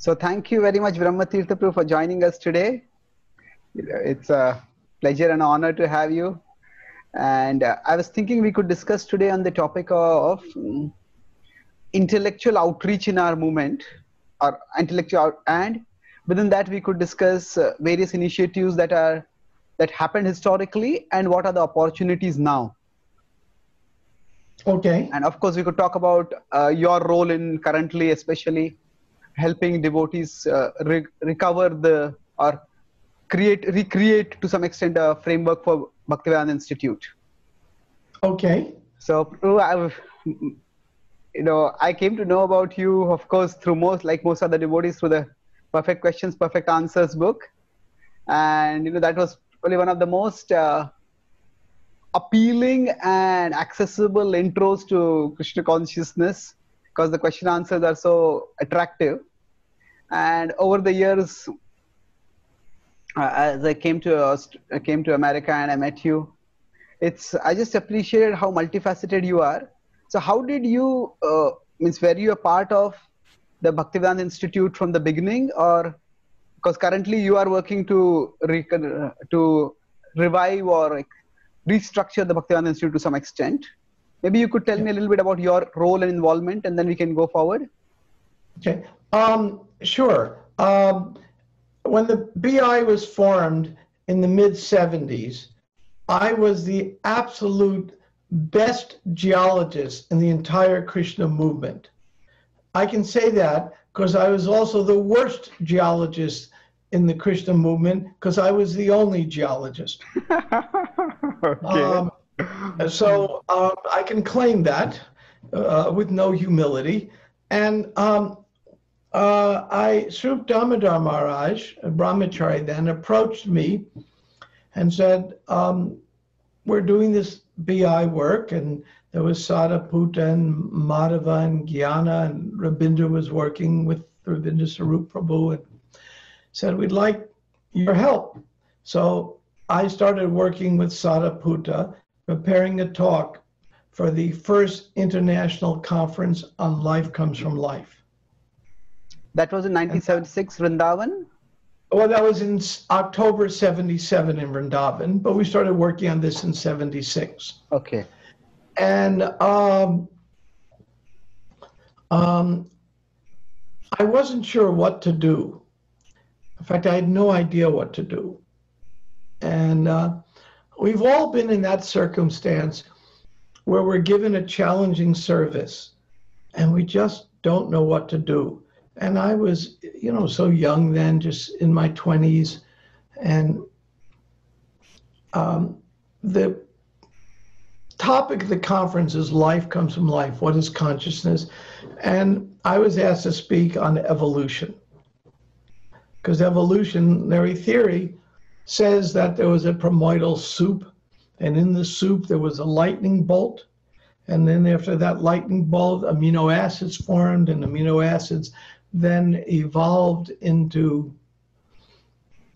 So thank you very much, Brahmatirtha Prabhu, for joining us today. It's a pleasure and honor to have you. And uh, I was thinking we could discuss today on the topic of, um, intellectual outreach in our movement, or intellectual, out- and within that we could discuss uh, various initiatives that are that happened historically and what are the opportunities now. Okay. And of course, we could talk about uh, your role in currently, especially helping devotees uh, re- recover the or create recreate to some extent a framework for Bhaktivedanta Institute. Okay. So, I've, you know, I came to know about you, of course, through most like most other devotees through the Perfect Questions, Perfect Answers book, and you know that was probably one of the most uh, appealing and accessible intros to Krishna consciousness because the question answers are so attractive. And over the years, uh, as I came to Aust- I came to America and I met you, it's I just appreciated how multifaceted you are. So how did you uh, means were you a part of the Bhaktivedanta Institute from the beginning, or because currently you are working to recon- to revive or restructure the Bhaktivedanta Institute to some extent. Maybe you could tell me a little bit about your role and involvement, and then we can go forward. Okay. Um, sure. Um, when the BI was formed in the mid 70s, I was the absolute best geologist in the entire Krishna movement. I can say that because I was also the worst geologist in the Krishna movement because I was the only geologist. okay. Um, so um, I can claim that uh, with no humility. And um, uh, I, Srup Maharaj, a brahmachari then, approached me and said, um, We're doing this BI work, and there was Sadaputa and Madhava and Gyana, and Rabindra was working with Rabindra Sarup Prabhu, and said, We'd like your help. So I started working with Sadaputa, preparing a talk for the first international conference on life comes from life. That was in 1976, Vrindavan. Well, that was in October 77 in Vrindavan, but we started working on this in 76. Okay. And um, um, I wasn't sure what to do. In fact, I had no idea what to do. And uh, we've all been in that circumstance where we're given a challenging service and we just don't know what to do. And I was, you know, so young then, just in my 20s. And um, the topic of the conference is Life Comes from Life. What is consciousness? And I was asked to speak on evolution. Because evolutionary theory says that there was a primordial soup, and in the soup there was a lightning bolt. And then after that lightning bolt, amino acids formed, and amino acids then evolved into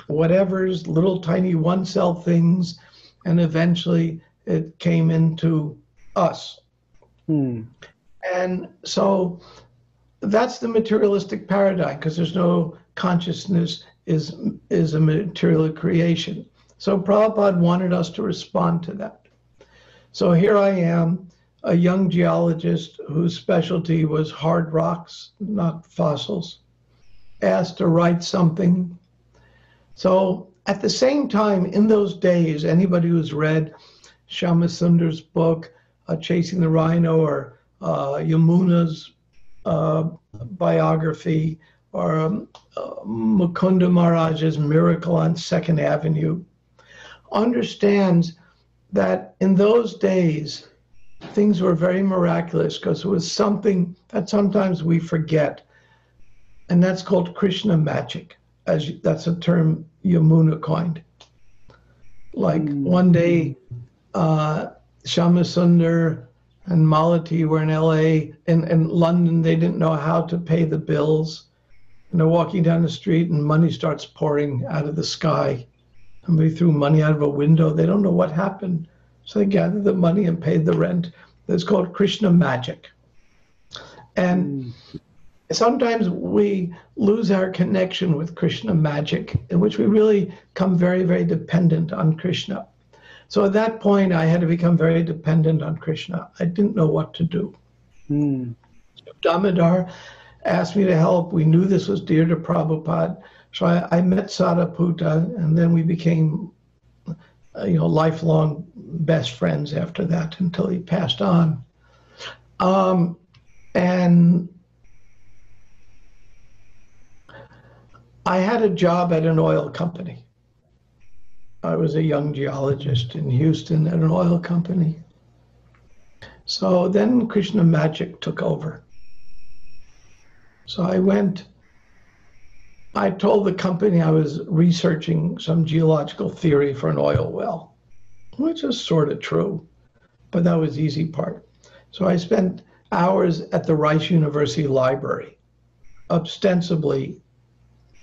whatever's little tiny one cell things, and eventually it came into us. Hmm. And so that's the materialistic paradigm because there's no consciousness is is a material creation. So Prabhupada wanted us to respond to that. So here I am, a young geologist whose specialty was hard rocks, not fossils, asked to write something. So at the same time, in those days, anybody who's read Shyamasundar's book, uh, Chasing the Rhino, or uh, Yamuna's uh, biography, or um, uh, Mukunda Maharaj's Miracle on Second Avenue, understands that in those days, things were very miraculous because it was something that sometimes we forget. And that's called Krishna magic, as you- that's a term Yamuna coined. Like Mm. one day, uh, Shyamasundar and Malati were in LA. In, in London, they didn't know how to pay the bills. And they're walking down the street, and money starts pouring out of the sky. Somebody threw money out of a window. They don't know what happened. So they gathered the money and paid the rent. It's called Krishna magic. And sometimes we lose our connection with Krishna magic, in which we really come very, very dependent on Krishna. So at that point, I had to become very dependent on Krishna. I didn't know what to do. Hmm. Damodar asked me to help. We knew this was dear to Prabhupada. So I, I met Sadaputa, and then we became, uh, you know, lifelong best friends after that until he passed on. Um, and I had a job at an oil company. I was a young geologist in Houston at an oil company. So then Krishna Magic took over. So I went, I told the company I was researching some geological theory for an oil well, which is sort of true, but that was the easy part. So I spent hours at the Rice University Library, ostensibly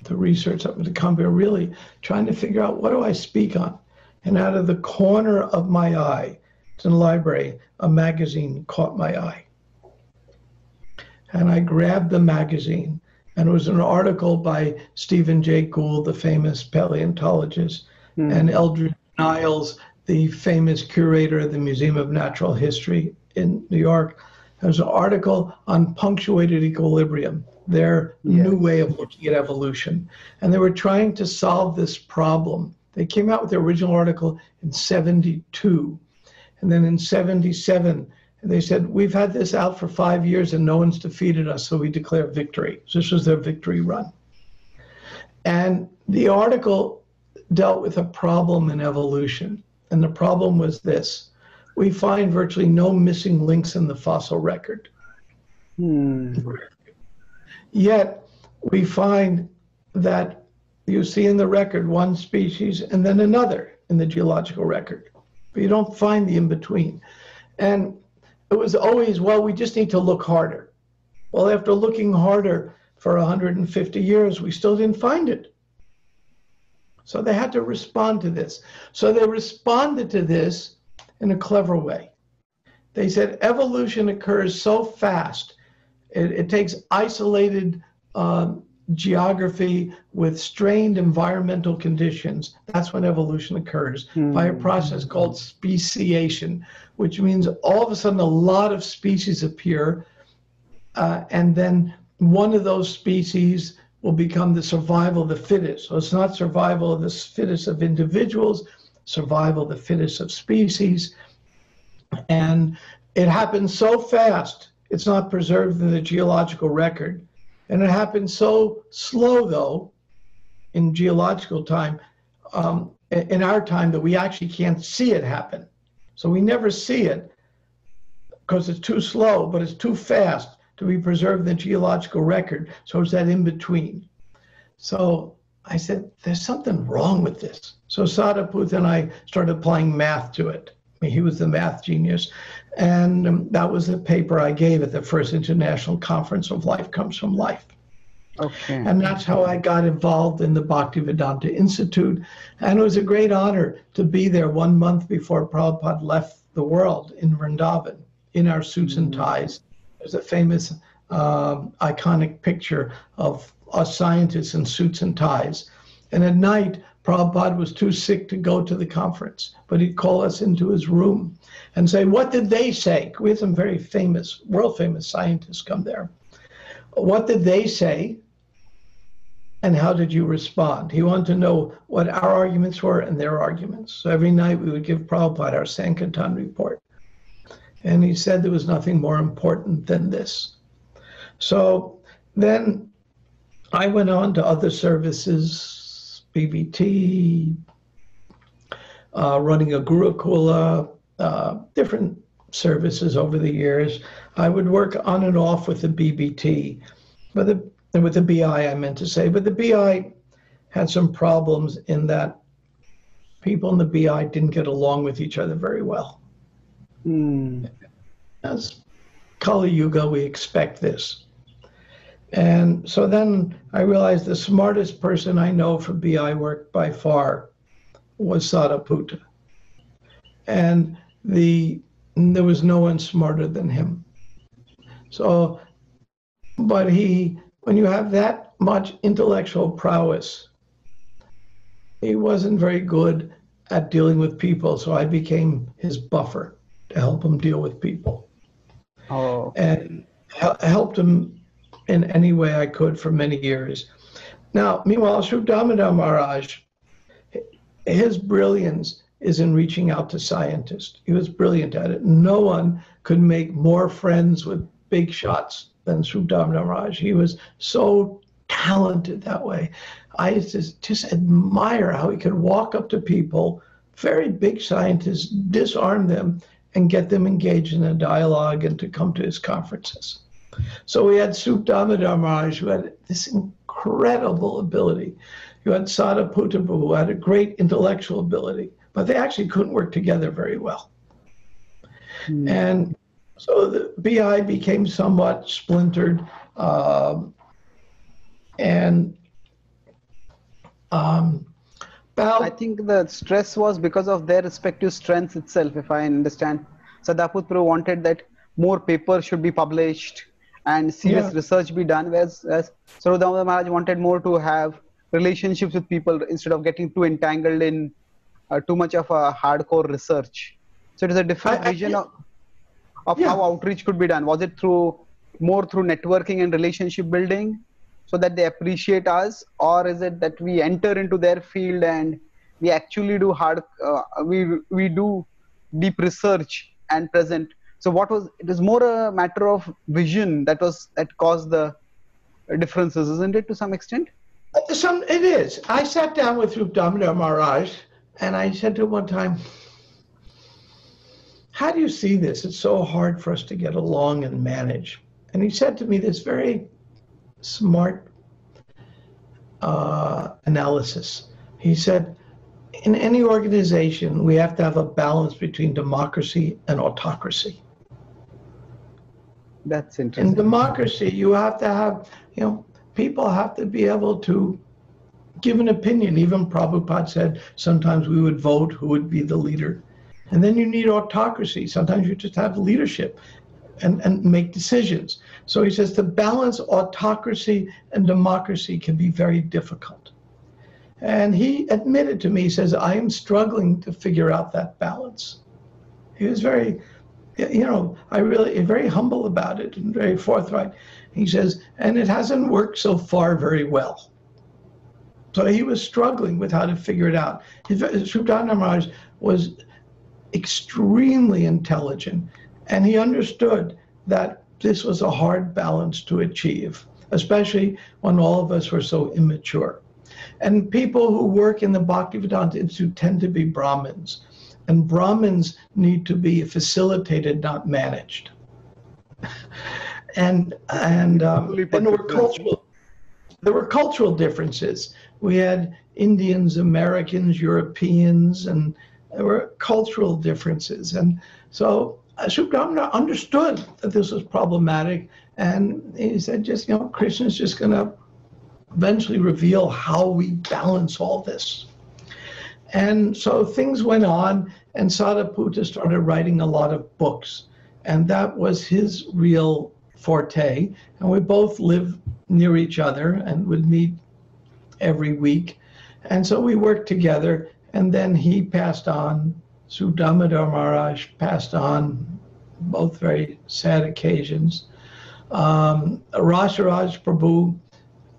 to research up at the company, really trying to figure out what do I speak on. And out of the corner of my eye, it's in the library, a magazine caught my eye. And I grabbed the magazine, and it was an article by Stephen Jay Gould, the famous paleontologist, Hmm. and Eldredge Niles, the famous curator of the Museum of Natural History in New York. There was an article on punctuated equilibrium, their new way of looking at evolution. And they were trying to solve this problem. They came out with the original article in 72. And then in 77, they said, We've had this out for five years and no one's defeated us, so we declare victory. So this was their victory run. And the article dealt with a problem in evolution. And the problem was this we find virtually no missing links in the fossil record. Hmm. Yet we find that you see in the record one species and then another in the geological record, but you don't find the in between. And it was always, well, we just need to look harder. Well, after looking harder for 150 years, we still didn't find it. So they had to respond to this. So they responded to this in a clever way. They said evolution occurs so fast, it, it takes isolated um, geography with strained environmental conditions. That's when evolution occurs by a process called speciation, which means all of a sudden a lot of species appear, uh, and then one of those species will become the survival of the fittest. So it's not survival of the fittest of individuals, survival of the fittest of species. And it happens so fast, it's not preserved in the geological record. And it happens so slow, though, in geological time, um, in our time, that we actually can't see it happen. So we never see it because it's too slow, but it's too fast to be preserved in the geological record. So it's that in between. So I said, there's something wrong with this. So Sadaput and I started applying math to it. I mean, he was the math genius. And um, that was the paper I gave at the first International Conference of Life Comes from Life. Okay. And that's how I got involved in the Bhaktivedanta Institute. And it was a great honor to be there one month before Prabhupada left the world in Vrindavan in our suits and ties. There's a famous um, iconic picture of us scientists in suits and ties. And at night, Prabhupada was too sick to go to the conference, but he'd call us into his room and say, What did they say? We had some very famous, world famous scientists come there. What did they say? And how did you respond? He wanted to know what our arguments were and their arguments. So every night we would give Prabhupada our Sankirtan report. And he said there was nothing more important than this. So then I went on to other services, BBT, uh, running a Gurukula, uh, different services over the years. I would work on and off with the BBT, but the with the BI I meant to say, but the BI had some problems in that people in the BI didn't get along with each other very well. Hmm. As Kali Yuga, we expect this. And so then I realized the smartest person I know for BI work by far was Sadaputa. And the there was no one smarter than him. So, but he when you have that much intellectual prowess, he wasn't very good at dealing with people, so I became his buffer to help him deal with people. Oh. And helped him in any way I could for many years. Now, meanwhile, Sri Damodar Maharaj, his brilliance is in reaching out to scientists. He was brilliant at it. No one could make more friends with big shots than Sri Damodar Maharaj. He was so talented that way. I just, just admire how he could walk up to people, very big scientists, disarm them, and get them engaged in a dialogue and to come to his conferences. So we had Sup Damodar Maharaj, who had this incredible ability. You had Sada Sadaputa who had a great intellectual ability, but they actually couldn't work together very well. Mm. And so the BI became somewhat splintered. Um, and um, I think the stress was because of their respective strengths itself, if I understand. Sadaputa wanted that more papers should be published and serious yeah. research be done, whereas, whereas Maharaj wanted more to have relationships with people instead of getting too entangled in uh, too much of a hardcore research. So it is a different I, vision I, of, of yeah. how outreach could be done. Was it through more through networking and relationship building so that they appreciate us, or is it that we enter into their field and we actually do hard, uh, we we do deep research and present? So what was it is more a matter of vision that was that caused the differences, isn't it, to some extent? Some it is. I sat down with Rup Damodar Maharaj and I said to him one time, How do you see this? It's so hard for us to get along and manage. And he said to me this very smart uh, analysis. He said, In any organization, we have to have a balance between democracy and autocracy. That's interesting. In democracy, you have to have, you know, people have to be able to give an opinion. Even Prabhupada said sometimes we would vote who would be the leader. And then you need autocracy. Sometimes you just have leadership and, and make decisions. So he says to balance autocracy and democracy can be very difficult. And he admitted to me, he says, I am struggling to figure out that balance. He was very, you know, I really, very humble about it and very forthright. He says, and it hasn't worked so far very well. So he was struggling with how to figure it out. Damodar Maharaj was extremely intelligent, and he understood that this was a hard balance to achieve, especially when all of us were so immature. And people who work in the Bhaktivedanta Institute tend to be Brahmins, and Brahmins need to be facilitated, not managed. and and um, and there were cultural there were cultural differences. We had Indians, Americans, Europeans, and there were cultural differences. And so uh, understood that this was problematic, and he said, just you know, Krishna is just going to eventually reveal how we balance all this. And so things went on, and Sadaputa started writing a lot of books, and that was his real forte. And we both lived near each other and would meet every week. And so we worked together. And then he passed on. Sup Damodar Maharaj passed on, both very sad occasions. Um, Rasaraj Prabhu,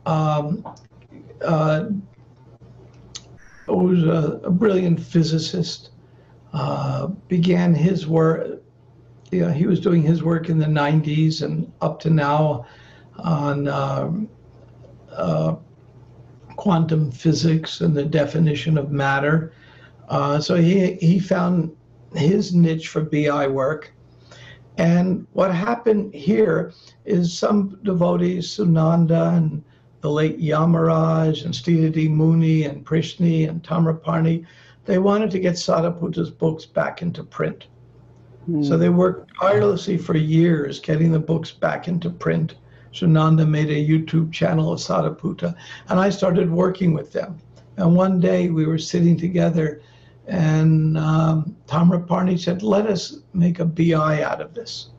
um, uh, was a, a, brilliant physicist, uh, began his work. You know, he was doing his work in the 90s and up to now on um, uh, quantum physics and the definition of matter. Uh, so he, he found his niche for BI work. And what happened here is some devotees, Sunanda and the late Yamaraj and Sthitidhi Muni and Prishni and Tamraparni, they wanted to get Sadaputa's books back into print. Hmm. So they worked tirelessly for years getting the books back into print. Sunanda made a YouTube channel of Sadaputa, and I started working with them. And one day we were sitting together, and um, Tamraparni said, Let us make a BI out of this.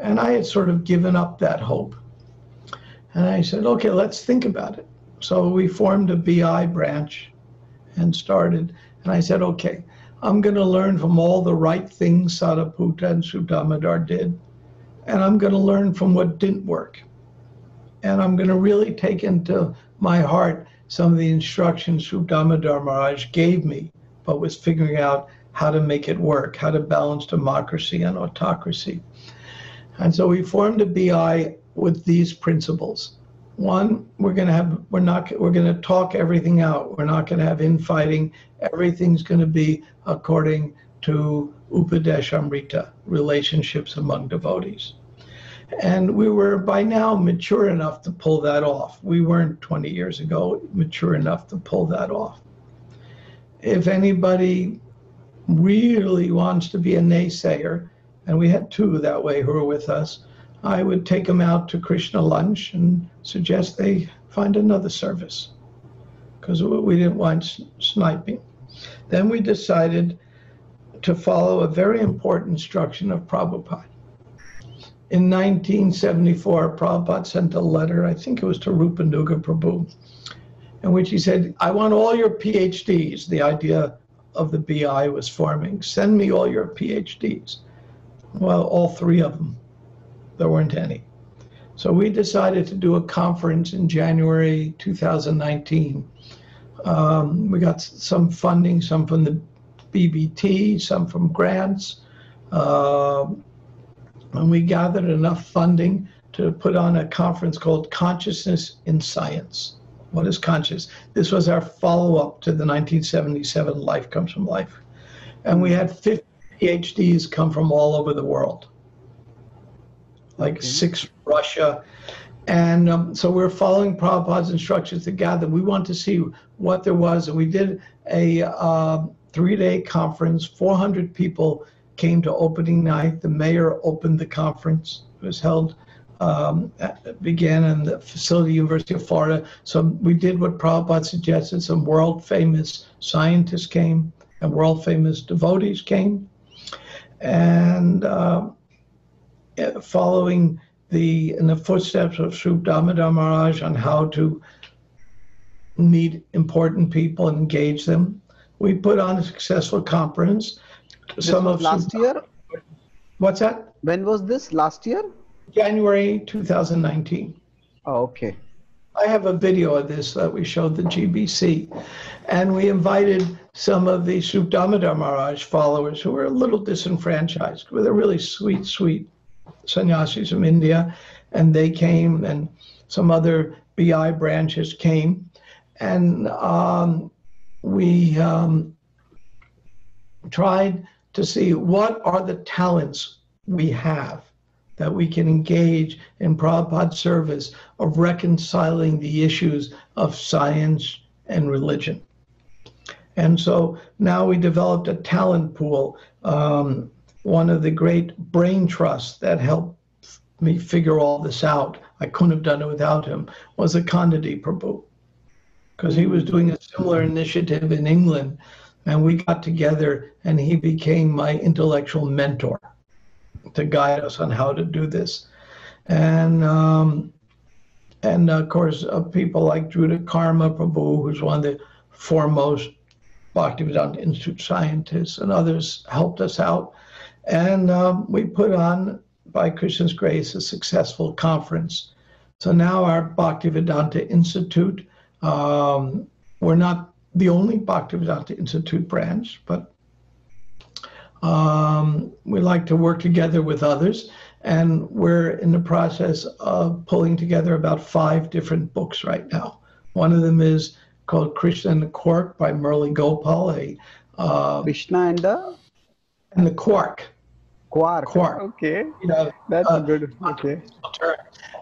And I had sort of given up that hope. And I said, okay, let's think about it. So we formed a BI branch and started. And I said, okay, I'm going to learn from all the right things Sadaputa and Sri Damodar did. And I'm going to learn from what didn't work. And I'm going to really take into my heart some of the instructions Sri Damodar Maharaj gave me, but was figuring out how to make it work, how to balance democracy and autocracy. And so we formed a BI with these principles. One, we're going to have, we're not, we're going to talk everything out. We're not going to have infighting. Everything's going to be according to Upadeshamrita, relationships among devotees. And we were by now mature enough to pull that off. We weren't 20 years ago mature enough to pull that off. If anybody really wants to be a naysayer, and we had two that way who were with us, I would take them out to Krishna lunch and suggest they find another service because we didn't want sniping. Then we decided to follow a very important instruction of Prabhupada. In 1974, Prabhupada sent a letter, I think it was to Rupanuga Prabhu, in which he said, I want all your PhDs. The idea of the BI was forming. Send me all your PhDs. Well, all three of them. There weren't any. So we decided to do a conference in January 2019. Um, we got some funding, some from the BBT, some from grants. Uh, and we gathered enough funding to put on a conference called Consciousness in Science. What is conscious? This was our follow up to the 1977 Life Comes from Life. And we had 50 PhDs come from all over the world, like okay. six Russia. And um, so we're following Prabhupada's instructions to gather. We want to see what there was. And we did a uh, three day conference. 400 people came to opening night. The mayor opened the conference. It was held um, began in the facility, University of Florida. So we did what Prabhupada suggested. Some world famous scientists came and world famous devotees came. And uh, following the in the footsteps of Sri Damodar Maharaj on how to meet important people and engage them, we put on a successful conference. This Some of last year. What's that? When was this? Last year? January 2019. Oh, okay. I have a video of this that we showed the GBC, and we invited some of the Sri Damodar Maharaj followers who were a little disenfranchised, with a really sweet, sweet sannyasis from India, and they came, and some other BI branches came, and um, we um, tried to see what are the talents we have that we can engage in Prabhupada's service of reconciling the issues of science and religion. And so now we developed a talent pool. Um, one of the great brain trusts that helped me figure all this out, I couldn't have done it without him, was Akhandadhi Prabhu. Because he was doing a similar initiative in England, and we got together, and he became my intellectual mentor to guide us on how to do this. And um, and of course, uh, people like Drutakarma Prabhu, who's one of the foremost Bhaktivedanta Institute scientists, and others helped us out. And um, we put on, by Krishna's grace, a successful conference. So now our Bhaktivedanta Institute, um, we're not the only Bhaktivedanta Institute branch, but um, we like to work together with others, and we're in the process of pulling together about five different books right now. One of them is called Krishna and the Quark by Murli Gopal. A, uh, Krishna and the and the Quark. Quark. Quark. Okay. You know, That's uh, good. Okay.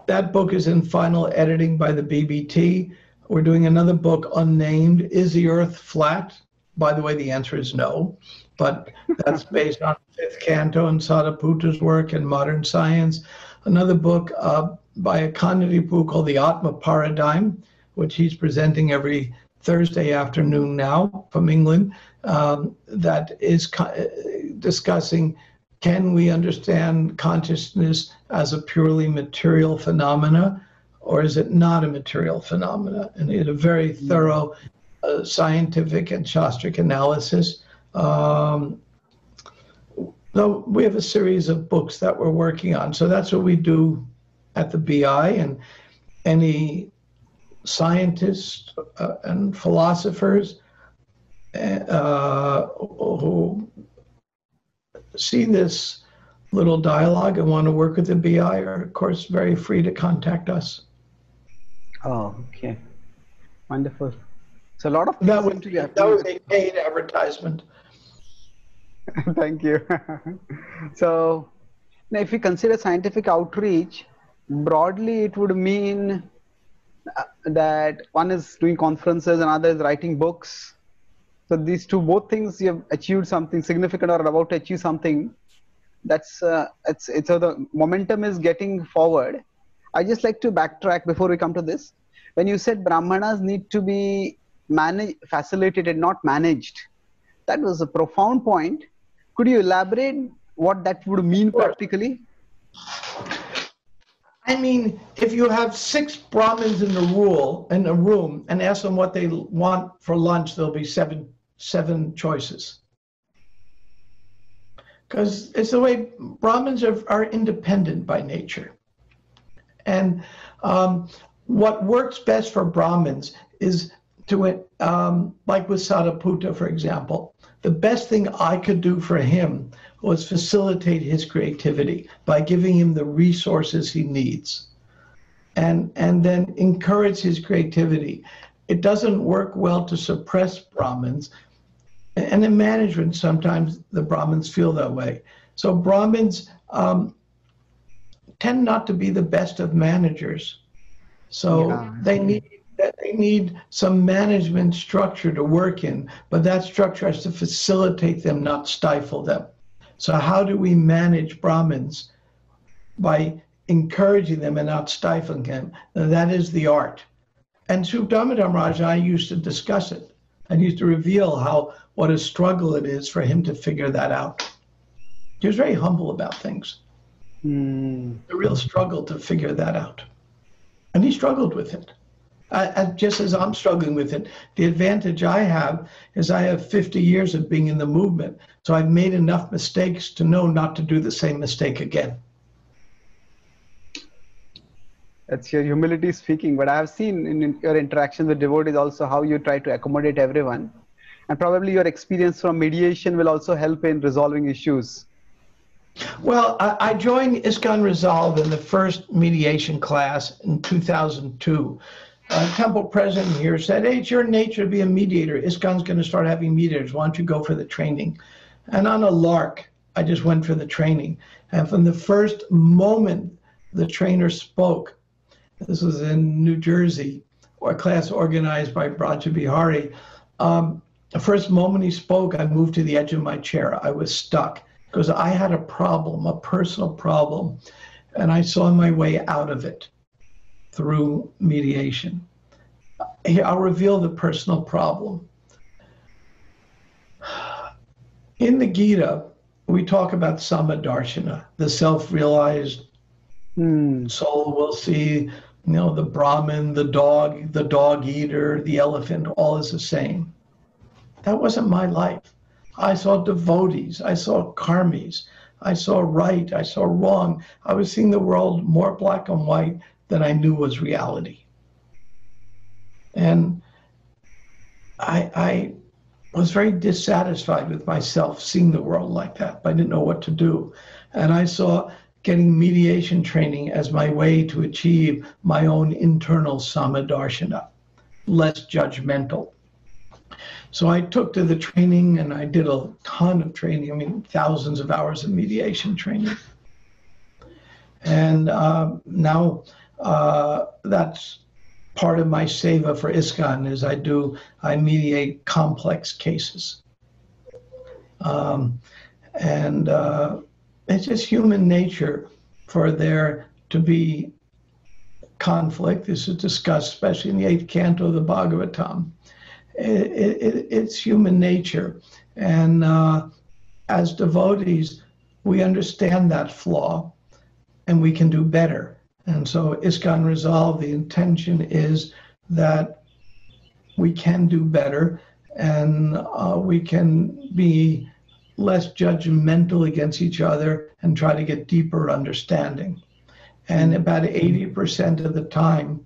That book is in final editing by the BBT. We're doing another book, unnamed. Is the Earth flat? By the way, the answer is no but that's based on fifth canto and Sadaputa's work in modern science. Another book uh, by Akhanda Dipu called The Atma Paradigm, which he's presenting every Thursday afternoon now from England, um, that is co- discussing can we understand consciousness as a purely material phenomena or is it not a material phenomena? And he had a very thorough uh, scientific and shastric analysis. Um, no, we have a series of books that we're working on. So that's what we do at the BI, and any scientists uh, and philosophers uh, who see this little dialogue and want to work with the BI are, of course, very free to contact us. Oh, okay. Wonderful. So a lot of that would be that was a paid advertisement. Thank you. so, now if we consider scientific outreach broadly, it would mean uh, that one is doing conferences, another is writing books. So these two, both things, you have achieved something significant or about to achieve something. That's uh, it's it's so the momentum is getting forward. I just like to backtrack before we come to this. When you said brahmanas need to be managed, facilitated, and not managed, that was a profound point. Could you elaborate what that would mean practically? I mean, if you have six Brahmins in the rule in a room and ask them what they want for lunch, there'll be seven seven choices. Because it's the way Brahmins are, are independent by nature. And um, what works best for Brahmins is to, um, like with Sadaputa, for example, the best thing I could do for him was facilitate his creativity by giving him the resources he needs. And and then encourage his creativity. It doesn't work well to suppress brahmins and in management sometimes the brahmins feel that way. So brahmins um, tend not to be the best of managers so yeah. they need they need some management structure to work in, but that structure has to facilitate them, not stifle them. So, how do we manage Brahmins? By encouraging them and not stifling them. And that is the art. And Subdamadam Raj and I used to discuss it and used to reveal how what a struggle it is for him to figure that out. He was very humble about things. Mm. A real struggle to figure that out. And he struggled with it uh, just as I'm struggling with it. The advantage I have is I have 50 years of being in the movement. So I've made enough mistakes to know not to do the same mistake again. That's your humility speaking. But I have seen in your interactions with devotees also how you try to accommodate everyone. And probably your experience from mediation will also help in resolving issues. Well, I, joined ISKCON Resolve in the first mediation class in 2002 uh, temple president here said, hey, it's your nature to be a mediator. ISKCON's going to start having mediators. Why don't you go for the training? And on a lark, I just went for the training. And from the first moment the trainer spoke, this was in New Jersey, a class organized by Braja Bihari. Um, the first moment he spoke, I moved to the edge of my chair. I was stuck because I had a problem, a personal problem, and I saw my way out of it through mediation. I'll reveal the personal problem. In the Gita, we talk about Samadarshana, the self-realized hmm. soul will see, you know, the Brahmin, the dog, the dog eater, the elephant, all is the same. That wasn't my life. I saw devotees, I saw karmis, I saw right, I saw wrong. I was seeing the world more black and white than I knew was reality. And I, I was very dissatisfied with myself seeing the world like that. But I didn't know what to do. And I saw getting mediation training as my way to achieve my own internal samadarshana, less judgmental. So I took to the training and I did a ton of training, I mean, thousands of hours of mediation training. And uh, now uh, that's part of my seva for ISKCON is I do I mediate complex cases, um, and uh, it's just human nature for there to be conflict. This is discussed, especially in the eighth canto of the Bhagavatam. It, it, it's human nature, and uh, as devotees, we understand that flaw, and we can do better. And so ISKCON Resolve, the intention is that we can do better and uh, we can be less judgmental against each other and try to get deeper understanding. And about 80% of the time,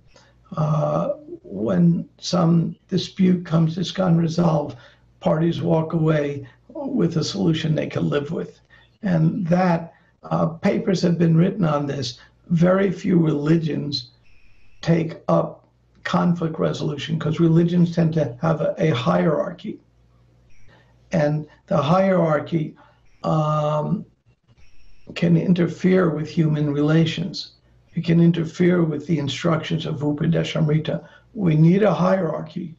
uh, when some dispute comes to ISKCON Resolve, parties walk away with a solution they can live with. And that uh, papers have been written on this. Very few religions take up conflict resolution because religions tend to have a, a hierarchy. And the hierarchy um, can interfere with human relations. It can interfere with the instructions of Upadeshamrita. We need a hierarchy.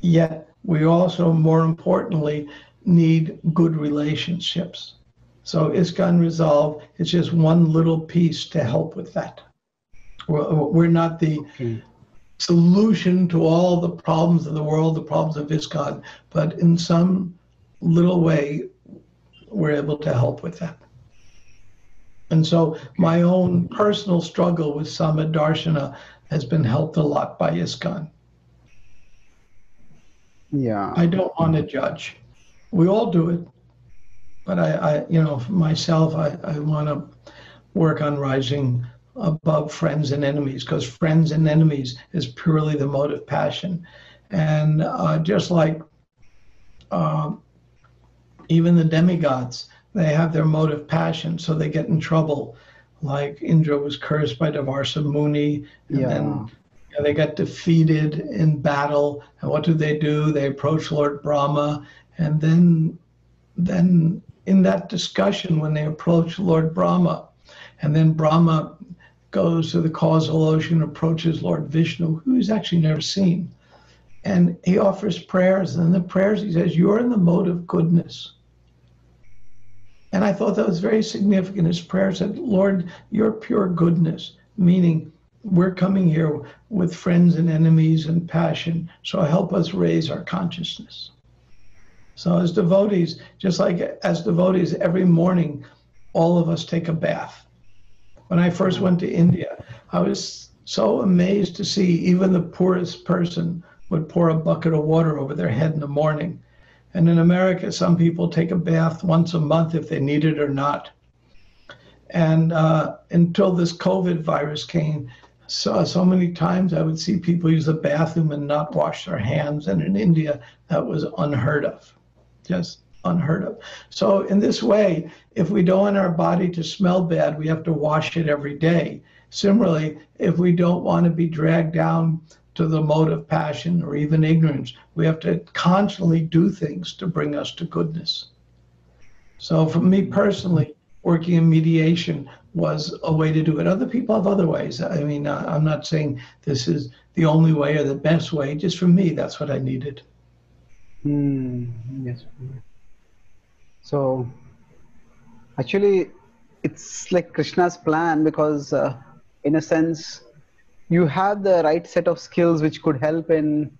Yet we also, more importantly, need good relationships. So ISKCON Resolve is just one little piece to help with that. We're, not the okay. solution to all the problems of the world, the problems of ISKCON, but in some little way, we're able to help with that. And so my own personal struggle with Sama Darshana has been helped a lot by ISKCON. Yeah. I don't want to judge. We all do it. But I, I you know, myself, I, I want to work on rising above friends and enemies because friends and enemies is purely the mode of passion. And uh, just like uh, even the demigods, they have their mode of passion, so they get in trouble. Like Indra was cursed by Durvasa Muni, and yeah. then they got defeated in battle. And what do they do? They approach Lord Brahma, and then, then in that discussion, when they approach Lord Brahma, and then Brahma goes to the causal ocean, approaches Lord Vishnu, who he's actually never seen, and he offers prayers. And in the prayers, he says, "You're in the mode of goodness." And I thought that was very significant. His prayer said, Lord, your pure goodness, meaning we're coming here with friends and enemies and passion, so help us raise our consciousness. So, as devotees, just like as devotees, every morning, all of us take a bath. When I first went to India, I was so amazed to see even the poorest person would pour a bucket of water over their head in the morning. And in America, some people take a bath once a month if they need it or not. And uh, until this COVID virus came, so, so many times I would see people use the bathroom and not wash their hands. And in India, that was unheard of, just unheard of. So, in this way, if we don't want our body to smell bad, we have to wash it every day. Similarly, if we don't want to be dragged down to the mode of passion or even ignorance, we have to constantly do things to bring us to goodness. So, for me personally, working in mediation was a way to do it. Other people have other ways. I mean, uh, I'm not saying this is the only way or the best way. Just for me, that's what I needed. Mm, yes. So, actually, it's like Krishna's plan because, uh, in a sense, you have the right set of skills which could help in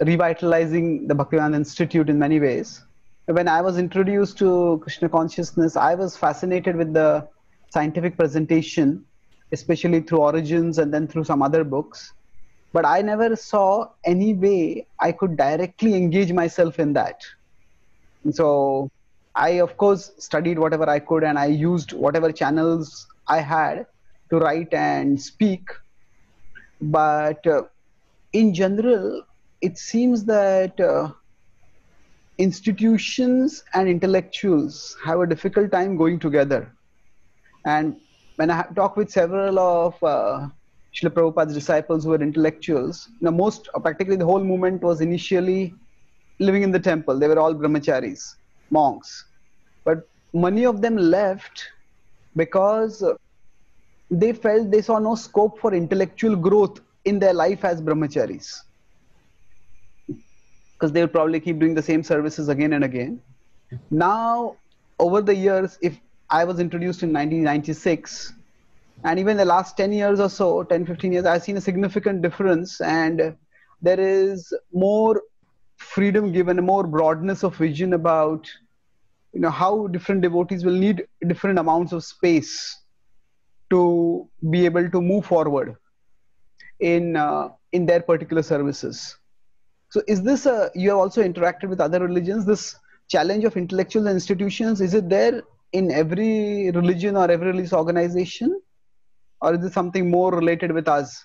revitalizing the Bhaktivedanta Institute in many ways. When I was introduced to Krishna consciousness, I was fascinated with the scientific presentation, especially through Origins and then through some other books. But I never saw any way I could directly engage myself in that. And so I, of course, studied whatever I could and I used whatever channels I had to write and speak. But uh, in general, it seems that uh, institutions and intellectuals have a difficult time going together and when I talk with several of uh, Prabhupada's disciples who were intellectuals, you know, most practically the whole movement was initially living in the temple. They were all brahmacharis, monks. But many of them left because they felt they saw no scope for intellectual growth in their life as brahmacharis. Because they would probably keep doing the same services again and again. Now, over the years, if I was introduced in 1996. And even the last 10 years or so, 10, 15 years, I've seen a significant difference. And there is more freedom given, more broadness of vision about you know how different devotees will need different amounts of space to be able to move forward in uh, in their particular services. So, is this a you have also interacted with other religions? This challenge of intellectual institutions is it there in every religion or every religious organization, or is it something more related with us?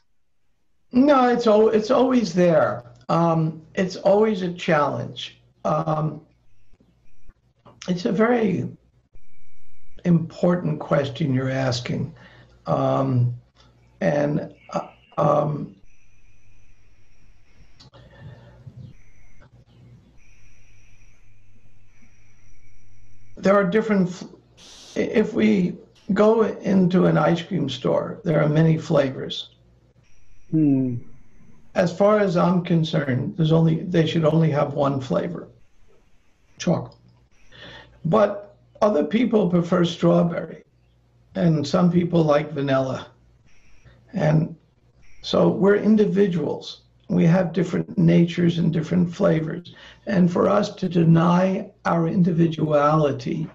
No, it's al- it's always there. Um, it's always a challenge. Um, it's a very important question you're asking, um, and uh, um, there are different. If we go into an ice cream store, there are many flavors. Hmm. As far as I'm concerned, there's only they should only have one flavor, chocolate. But other people prefer strawberry, and some people like vanilla. And so we're individuals. We have different natures and different flavors. And for us to deny our individuality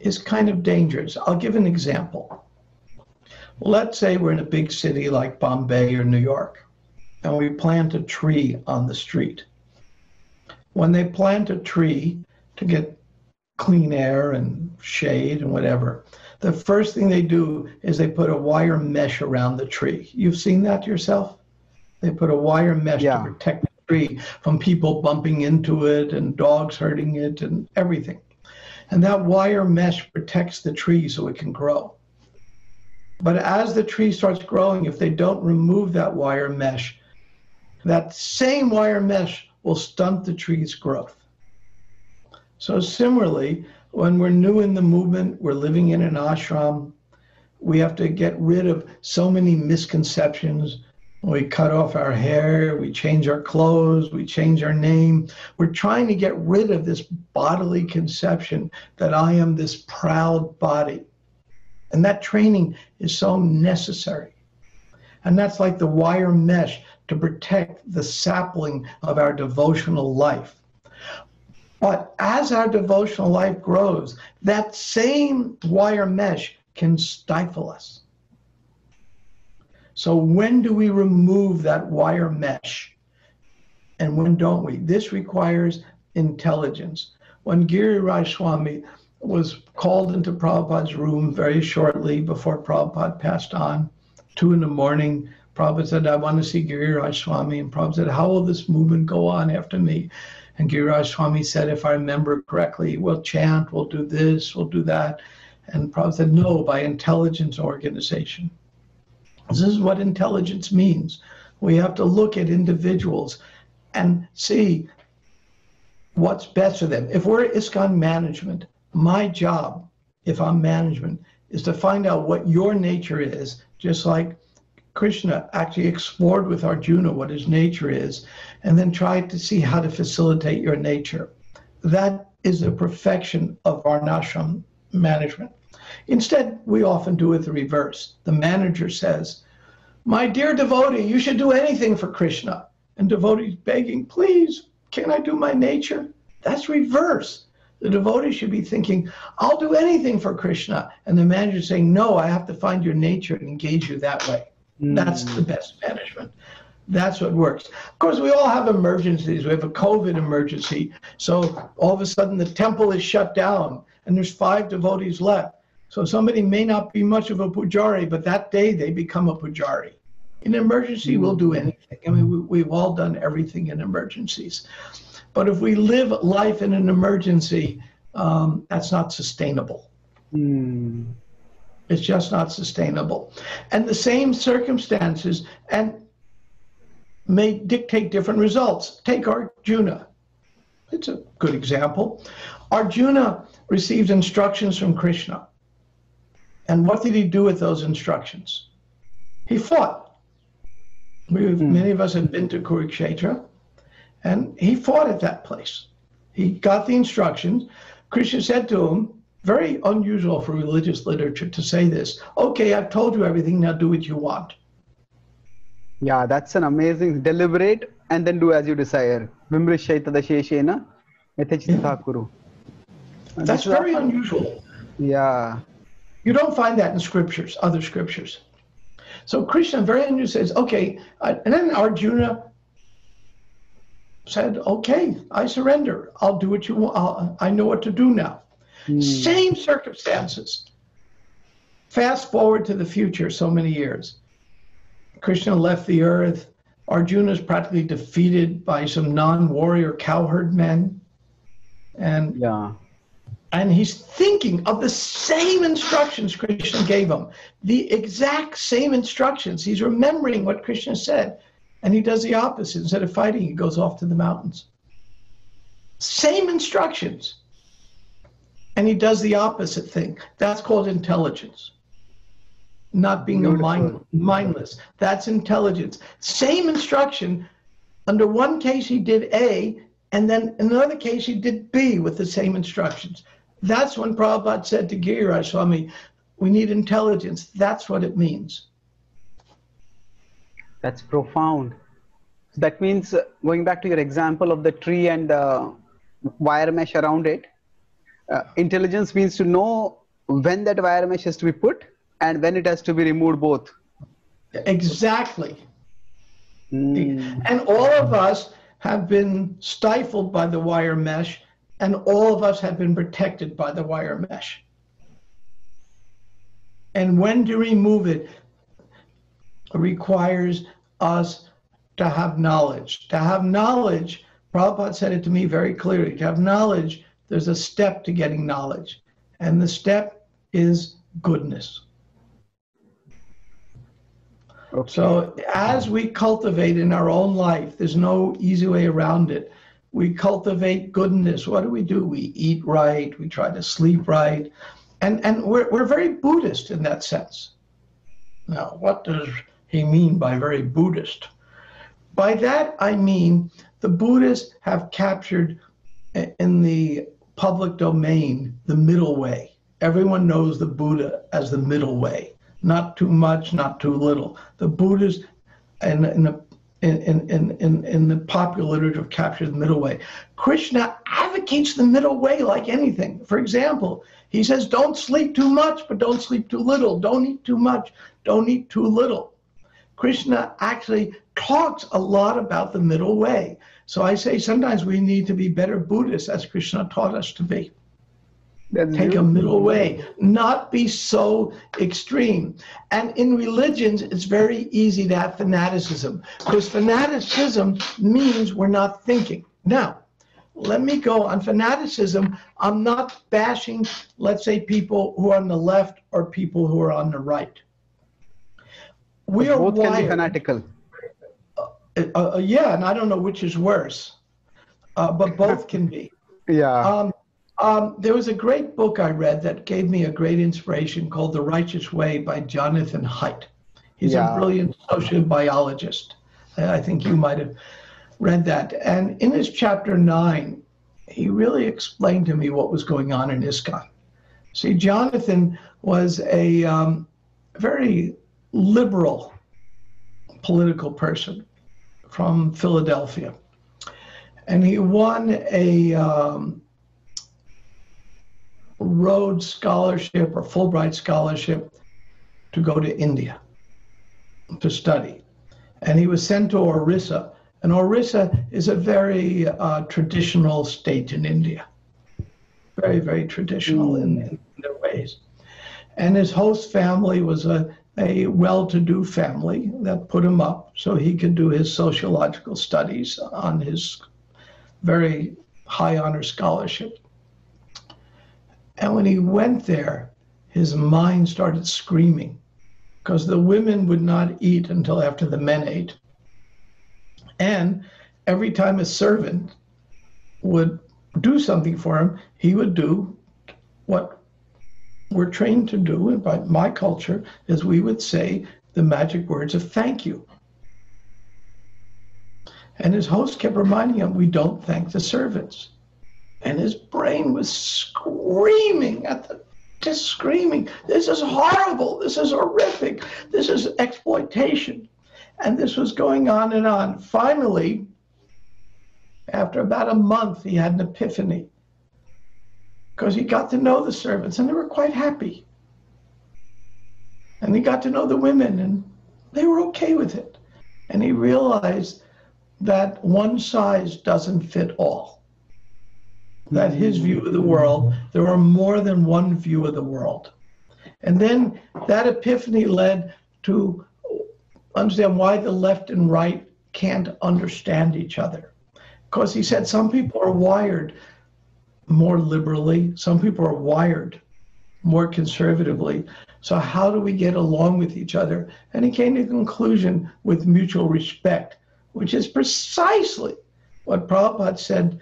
is kind of dangerous. I'll give an example. Let's say we're in a big city like Bombay or New York, and we plant a tree on the street. When they plant a tree to get clean air and shade and whatever, the first thing they do is they put a wire mesh around the tree. You've seen that yourself? They put a wire mesh Yeah. to protect the tree from people bumping into it and dogs hurting it and everything. And that wire mesh protects the tree so it can grow. But as the tree starts growing, if they don't remove that wire mesh, that same wire mesh will stunt the tree's growth. So, similarly, when we're new in the movement, we're living in an ashram, we have to get rid of so many misconceptions. We cut off our hair, we change our clothes, we change our name. We're trying to get rid of this bodily conception that I am this proud body. And that training is so necessary. And that's like the wire mesh to protect the sapling of our devotional life. But as our devotional life grows, that same wire mesh can stifle us. So, when do we remove that wire mesh? And when don't we? This requires intelligence. When Giriraj Swami was called into Prabhupada's room very shortly before Prabhupada passed on, two in the morning, Prabhupada said, I want to see Giriraj Swami. And Prabhupada said, How will this movement go on after me? And Giriraj Swami said, if I remember correctly, we'll chant, we'll do this, we'll do that. And Prabhupada said, no, by intelligence organization. This is what intelligence means. We have to look at individuals and see what's best for them. If we're ISKCON management, my job, if I'm management, is to find out what your nature is, just like Krishna actually explored with Arjuna what his nature is, and then tried to see how to facilitate your nature. That is the perfection of Varnashram management. Instead, we often do it the reverse. The manager says, My dear devotee, you should do anything for Krishna. And devotee's begging, Please, can I do my nature? That's reverse. The devotee should be thinking, I'll do anything for Krishna. And the manager saying, No, I have to find your nature and engage you that way. That's the best management. That's what works. Of course, we all have emergencies. We have a COVID emergency. So all of a sudden, the temple is shut down and there's five devotees left. So somebody may not be much of a pujari, but that day they become a pujari. In emergency, we'll do anything. I mean, we, we've all done everything in emergencies. But if we live life in an emergency, um, that's not sustainable. Hmm. It's just not sustainable. And the same circumstances and may dictate different results. Take Arjuna. It's a good example. Arjuna received instructions from Krishna. And what did he do with those instructions? He fought. We, hmm. Many of us have been to Kurukshetra, and he fought at that place. He got the instructions. Krishna said to him, very unusual for religious literature to say this. Okay, I've told you everything. Now do what you want. Yeah, that's an amazing deliberate and then do as you desire. Vimrishaita dasheshena yatachitha kuru. That's very unusual. Yeah. You don't find that in scriptures, other scriptures. So Krishna very unusual says, okay, and then Arjuna said, okay, I surrender. I'll do what you want. I'll, I know what to do now. Hmm. Same circumstances. Fast forward to the future so many years. Krishna left the earth. Arjuna is practically defeated by some non-warrior cowherd men. And Yeah. and he's thinking of the same instructions Krishna gave him, the exact same instructions. He's remembering what Krishna said, and he does the opposite. Instead of fighting, he goes off to the mountains. Same instructions, and he does the opposite thing. That's called intelligence. Not being a mind, mindless. That's intelligence. Same instruction. Under one case, he did A, and then in another case, he did B with the same instructions. That's when Prabhupada said to Giriraj Swami, we need intelligence. That's what it means. That's profound. That means uh, going back to your example of the tree and the wire mesh around it, uh, intelligence means to know when that wire mesh has to be put and when it has to be removed both. Exactly. Mm. And all of us have been stifled by the wire mesh, and all of us have been protected by the wire mesh. And when to remove it requires us to have knowledge. To have knowledge, Prabhupada said it to me very clearly to have knowledge, there's a step to getting knowledge, and the step is goodness. Okay. So as we cultivate in our own life, there's no easy way around it. We cultivate goodness. What do we do? We eat right. We try to sleep right, and and we're we're very Buddhist in that sense. Now, what does he mean by very Buddhist? By that I mean the Buddhists have captured in the public domain the middle way. Everyone knows the Buddha as the middle way not too much, not too little. The Buddhas in, in, the, in, in, in, in the popular literature have captured the middle way. Krishna advocates the middle way like anything. For example, he says, don't sleep too much, but don't sleep too little. Don't eat too much, don't eat too little. Krishna actually talks a lot about the middle way. So I say sometimes we need to be better Buddhists as Krishna taught us to be That's take a middle way, not be so extreme. And in religions, it's very easy to have fanaticism because fanaticism means we're not thinking. Now, let me go on fanaticism. I'm not bashing, let's say, people who are on the left or people who are on the right. We are Both can be fanatical. Uh, uh, yeah, and I don't know which is worse, uh, but both can be. Yeah. Um, um, there was a great book I read that gave me a great inspiration called The Righteous Way by Jonathan Haidt. He's Yeah. a brilliant sociobiologist. I think you might have read that. And in his chapter nine, he really explained to me what was going on in ISKCON. See, Jonathan was a um, very liberal political person from Philadelphia. And he won a um, Rhodes Scholarship or Fulbright Scholarship to go to India to study. And he was sent to Orissa. And Orissa is a very uh, traditional state in India. Very, very traditional in, in their ways. And his host family was a, a well to do family that put him up so he could do his sociological studies on his very high honor scholarship. And when he went there, his mind started screaming because the women would not eat until after the men ate. And every time a servant would do something for him, he would do what we're trained to do and by my culture is we would say the magic words of thank you. And his host kept reminding him, we don't thank the servants. And his brain was screaming at the just screaming, this is horrible, this is horrific, this is exploitation. And this was going on and on. Finally, after about a month, he had an epiphany because he got to know the servants and they were quite happy. And he got to know the women, and they were okay with it. And he realized that one size doesn't fit all. That his view of the world, there are more than one view of the world. And then that epiphany led to understand why the left and right can't understand each other. Because he said some people are wired more liberally, some people are wired more conservatively. So, how do we get along with each other? And he came to the conclusion with mutual respect, which is precisely what Prabhupada said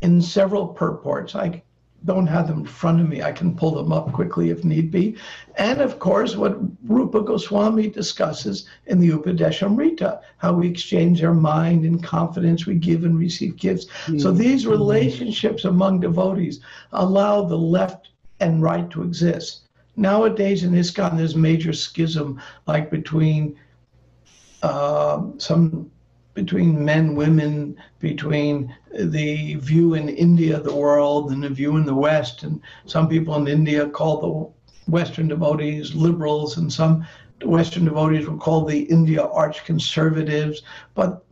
in several purports. I don't have them in front of me. I can pull them up quickly if need be. And of course, what Rupa Goswami discusses in the Upadeshamrita, how we exchange our mind and confidence, we give and receive gifts. Mm-hmm. So these relationships among devotees allow the left and right to exist. Nowadays in ISKCON, there's major schism, like between uh, some between men, women, between the view in India, the world, and the view in the West. And some people in India call the Western devotees liberals, and some Western devotees will call the India arch conservatives. But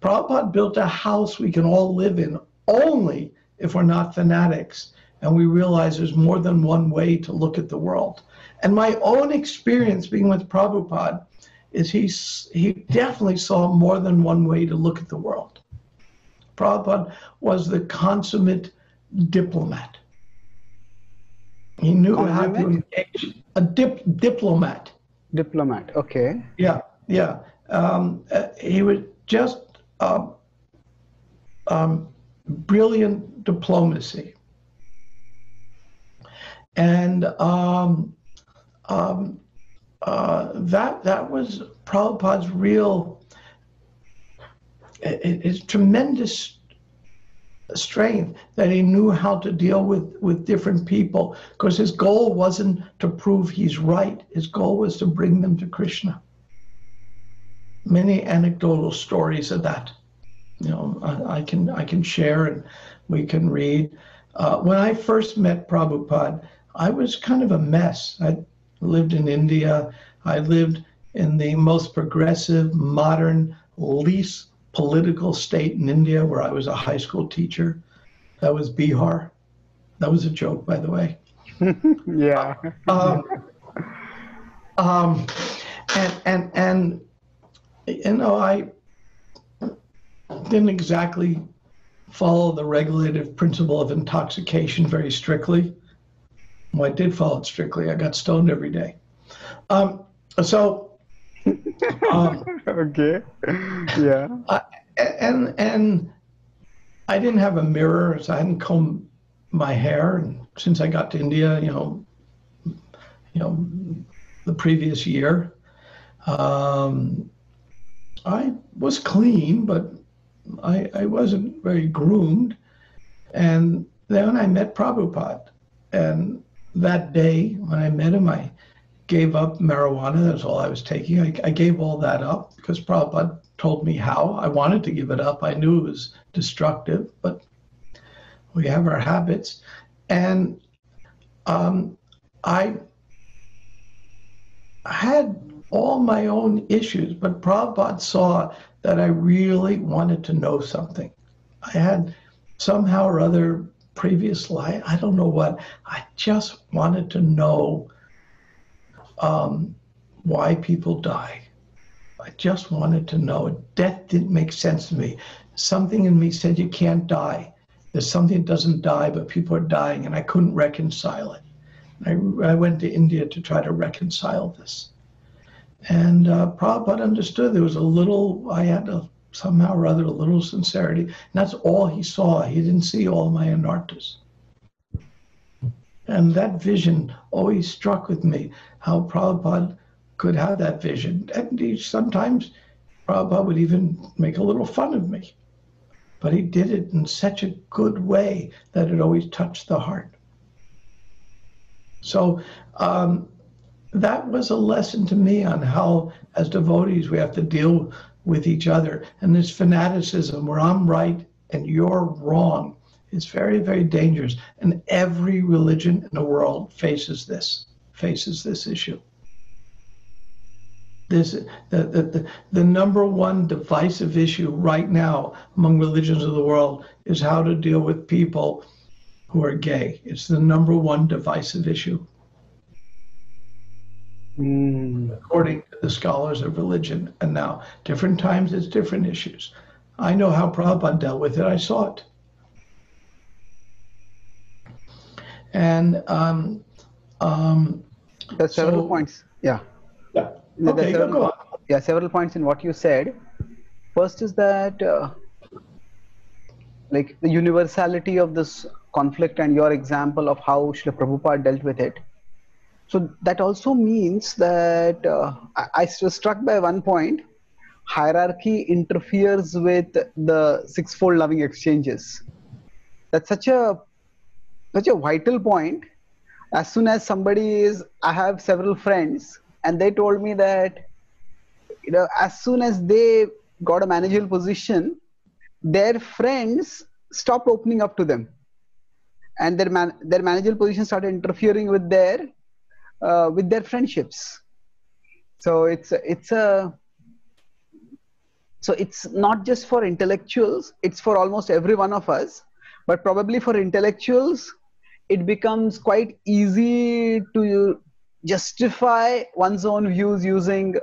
Prabhupada built a house we can all live in only if we're not fanatics. And we realize there's more than one way to look at the world. And my own experience being with Prabhupada is he, he definitely saw more than one way to look at the world. Prabhupada was the consummate diplomat. He knew how to engage a dip, diplomat. Diplomat, okay. Yeah, yeah. Um, uh, he was just uh, um, brilliant diplomacy. And um, um uh, that that was Prabhupada's real his tremendous strength that he knew how to deal with with different people because his goal wasn't to prove he's right. His goal was to bring them to krishna. Many anecdotal stories of that. You know i, I can i can share and we can read. Uh, when i first met prabhupada i was kind of a mess. I lived in India. I lived in the most progressive, modern, least political state in India where I was a high school teacher. That was Bihar. That was a joke, by the way. yeah. Um, um, and and and you know, I didn't exactly follow the regulative principle of intoxication very strictly. Well, I did follow it strictly. I got stoned every day. Um, so. Um, okay. Yeah. I, and and I didn't have a mirror, so I hadn't combed my hair. And since I got to India, you know, you know, the previous year, um, I was clean, but I, I wasn't very groomed. And then I met Prabhupada, and that day when I met him, I gave up marijuana. That's all I was taking. I, I gave all that up because Prabhupada told me how. I wanted to give it up. I knew it was destructive, but we have our habits. And um, I had all my own issues, but Prabhupada saw that I really wanted to know something. I had somehow or other previous life. I don't know what. I just wanted to know um, why people die. I just wanted to know. Death didn't make sense to me. Something in me said you can't die. There's something that doesn't die, but people are dying, and I couldn't reconcile it. I, I went to India to try to reconcile this. And uh, Prabhupada understood there was a little, I had to somehow or other a little sincerity. And that's all he saw. He didn't see all my anarthas. And that vision always struck with me how Prabhupada could have that vision. And he, sometimes Prabhupada would even make a little fun of me. But he did it in such a good way that it always touched the heart. So um, that was a lesson to me on how, as devotees, we have to deal with each other. And this fanaticism where I'm right and you're wrong is very, very dangerous. And every religion in the world faces this, faces this issue. this the, the, the, the number one divisive issue right now among religions of the world is how to deal with people who are gay. It's the number one divisive issue. Mm. according to the scholars of religion. And now, different times, it's different issues. I know how Prabhupada dealt with it. I saw it. And um, um, There's several points. Yeah. yeah. Okay, go, go on. yeah, several points in what you said. First is that, uh, like, the universality of this conflict and your example of how Srila Prabhupada dealt with it. So that also means that uh, I, was struck by one point hierarchy interferes with the sixfold loving exchanges. That's such a such a vital point. As soon as somebody is, I have several friends, and they told me that you know as soon as they got a managerial position their friends stopped opening up to them and their man their managerial position started interfering with their uh, with their friendships. So it's it's a so it's not just for intellectuals it's for almost every one of us but probably for intellectuals it becomes quite easy to justify one's own views using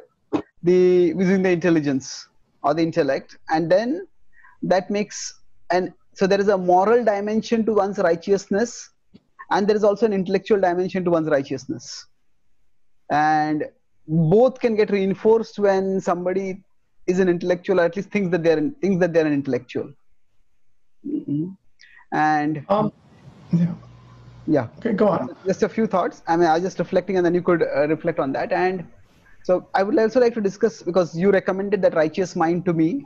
the using the intelligence or the intellect. And then that makes and so there is a moral dimension to one's righteousness and there is also an intellectual dimension to one's righteousness and both can get reinforced when somebody is an intellectual or at least thinks that they're an, thinks that they're an intellectual Mhm. and Um, yeah. yeah Okay, go on. just a few thoughts. I mean, I was just reflecting, and then you could uh, reflect on that. And so, I would also like to discuss because you recommended that righteous mind to me,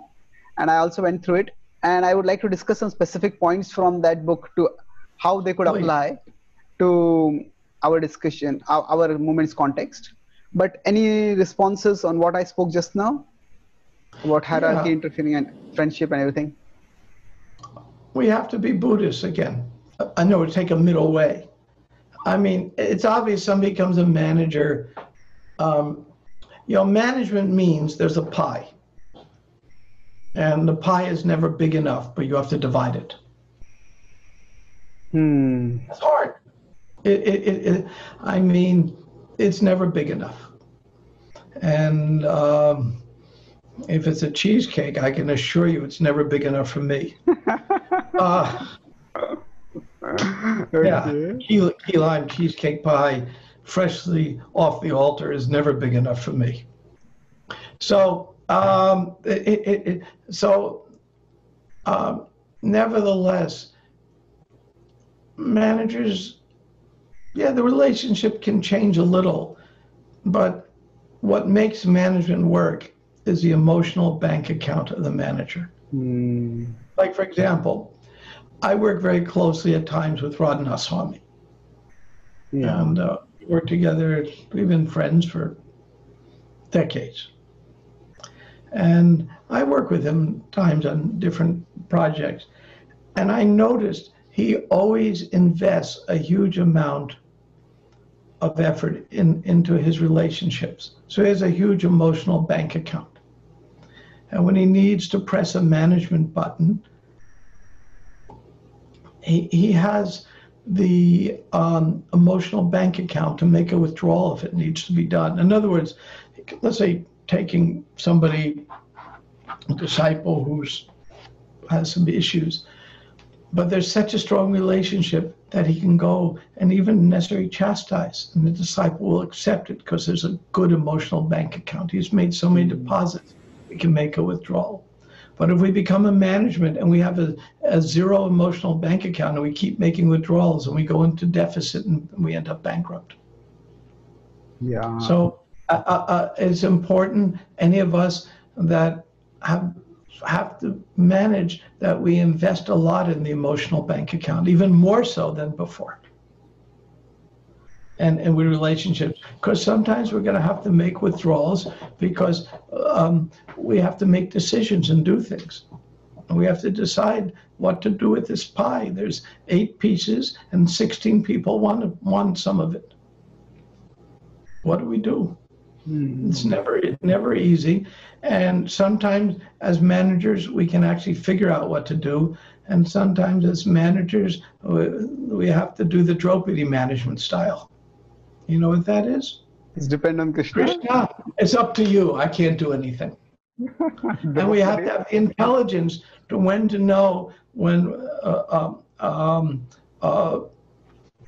and I also went through it. And I would like to discuss some specific points from that book to how they could Please. apply to our discussion, our, our movement's context. But any responses on what I spoke just now about hierarchy, Yeah. interfering, and friendship, and everything? we have to be Buddhists again. I know we take a middle way. I mean, it's obvious somebody becomes a manager. Um, you know, management means there's a pie, and the pie is never big enough, but you have to divide it. Hmm. It's hard. It, it, it, I mean, it's never big enough. And um, if it's a cheesecake, I can assure you it's never big enough for me. uh, yeah, key, key lime cheesecake pie, freshly off the altar, is never big enough for me. So, um, it, it, it, so, um, nevertheless, managers, yeah, the relationship can change a little, but what makes management work is the emotional bank account of the manager. Hmm. Like, for example, I work very closely at times with Radhanath Swami, Yeah. and uh, we work together. We've been friends for decades. And I work with him times on different projects. And I noticed he always invests a huge amount of effort in, into his relationships. So he has a huge emotional bank account. And when he needs to press a management button, he, he has the um, emotional bank account to make a withdrawal if it needs to be done. In other words, let's say taking somebody, a disciple who's has some issues, but there's such a strong relationship that he can go and even necessarily chastise, and the disciple will accept it because there's a good emotional bank account. He's made so many deposits, we can make a withdrawal. But if we become a management and we have a, a zero emotional bank account and we keep making withdrawals and we go into deficit and we end up bankrupt. Yeah. So uh, uh, uh, it's important, any of us that have have to manage that we invest a lot in the emotional bank account, even more so than before. And, and with relationships, because sometimes we're going to have to make withdrawals because um, we have to make decisions and do things. And we have to decide what to do with this pie. There's eight pieces, and 16 people want want some of it. What do we do? Mm-hmm. It's never never easy, and sometimes as managers we can actually figure out what to do, and sometimes as managers we have to do the Draupadi management style. You know what that is? It's depend on Krishna. Krishna, it's up to you. I can't do anything. and we have to have intelligence to when to know when uh, um, um uh,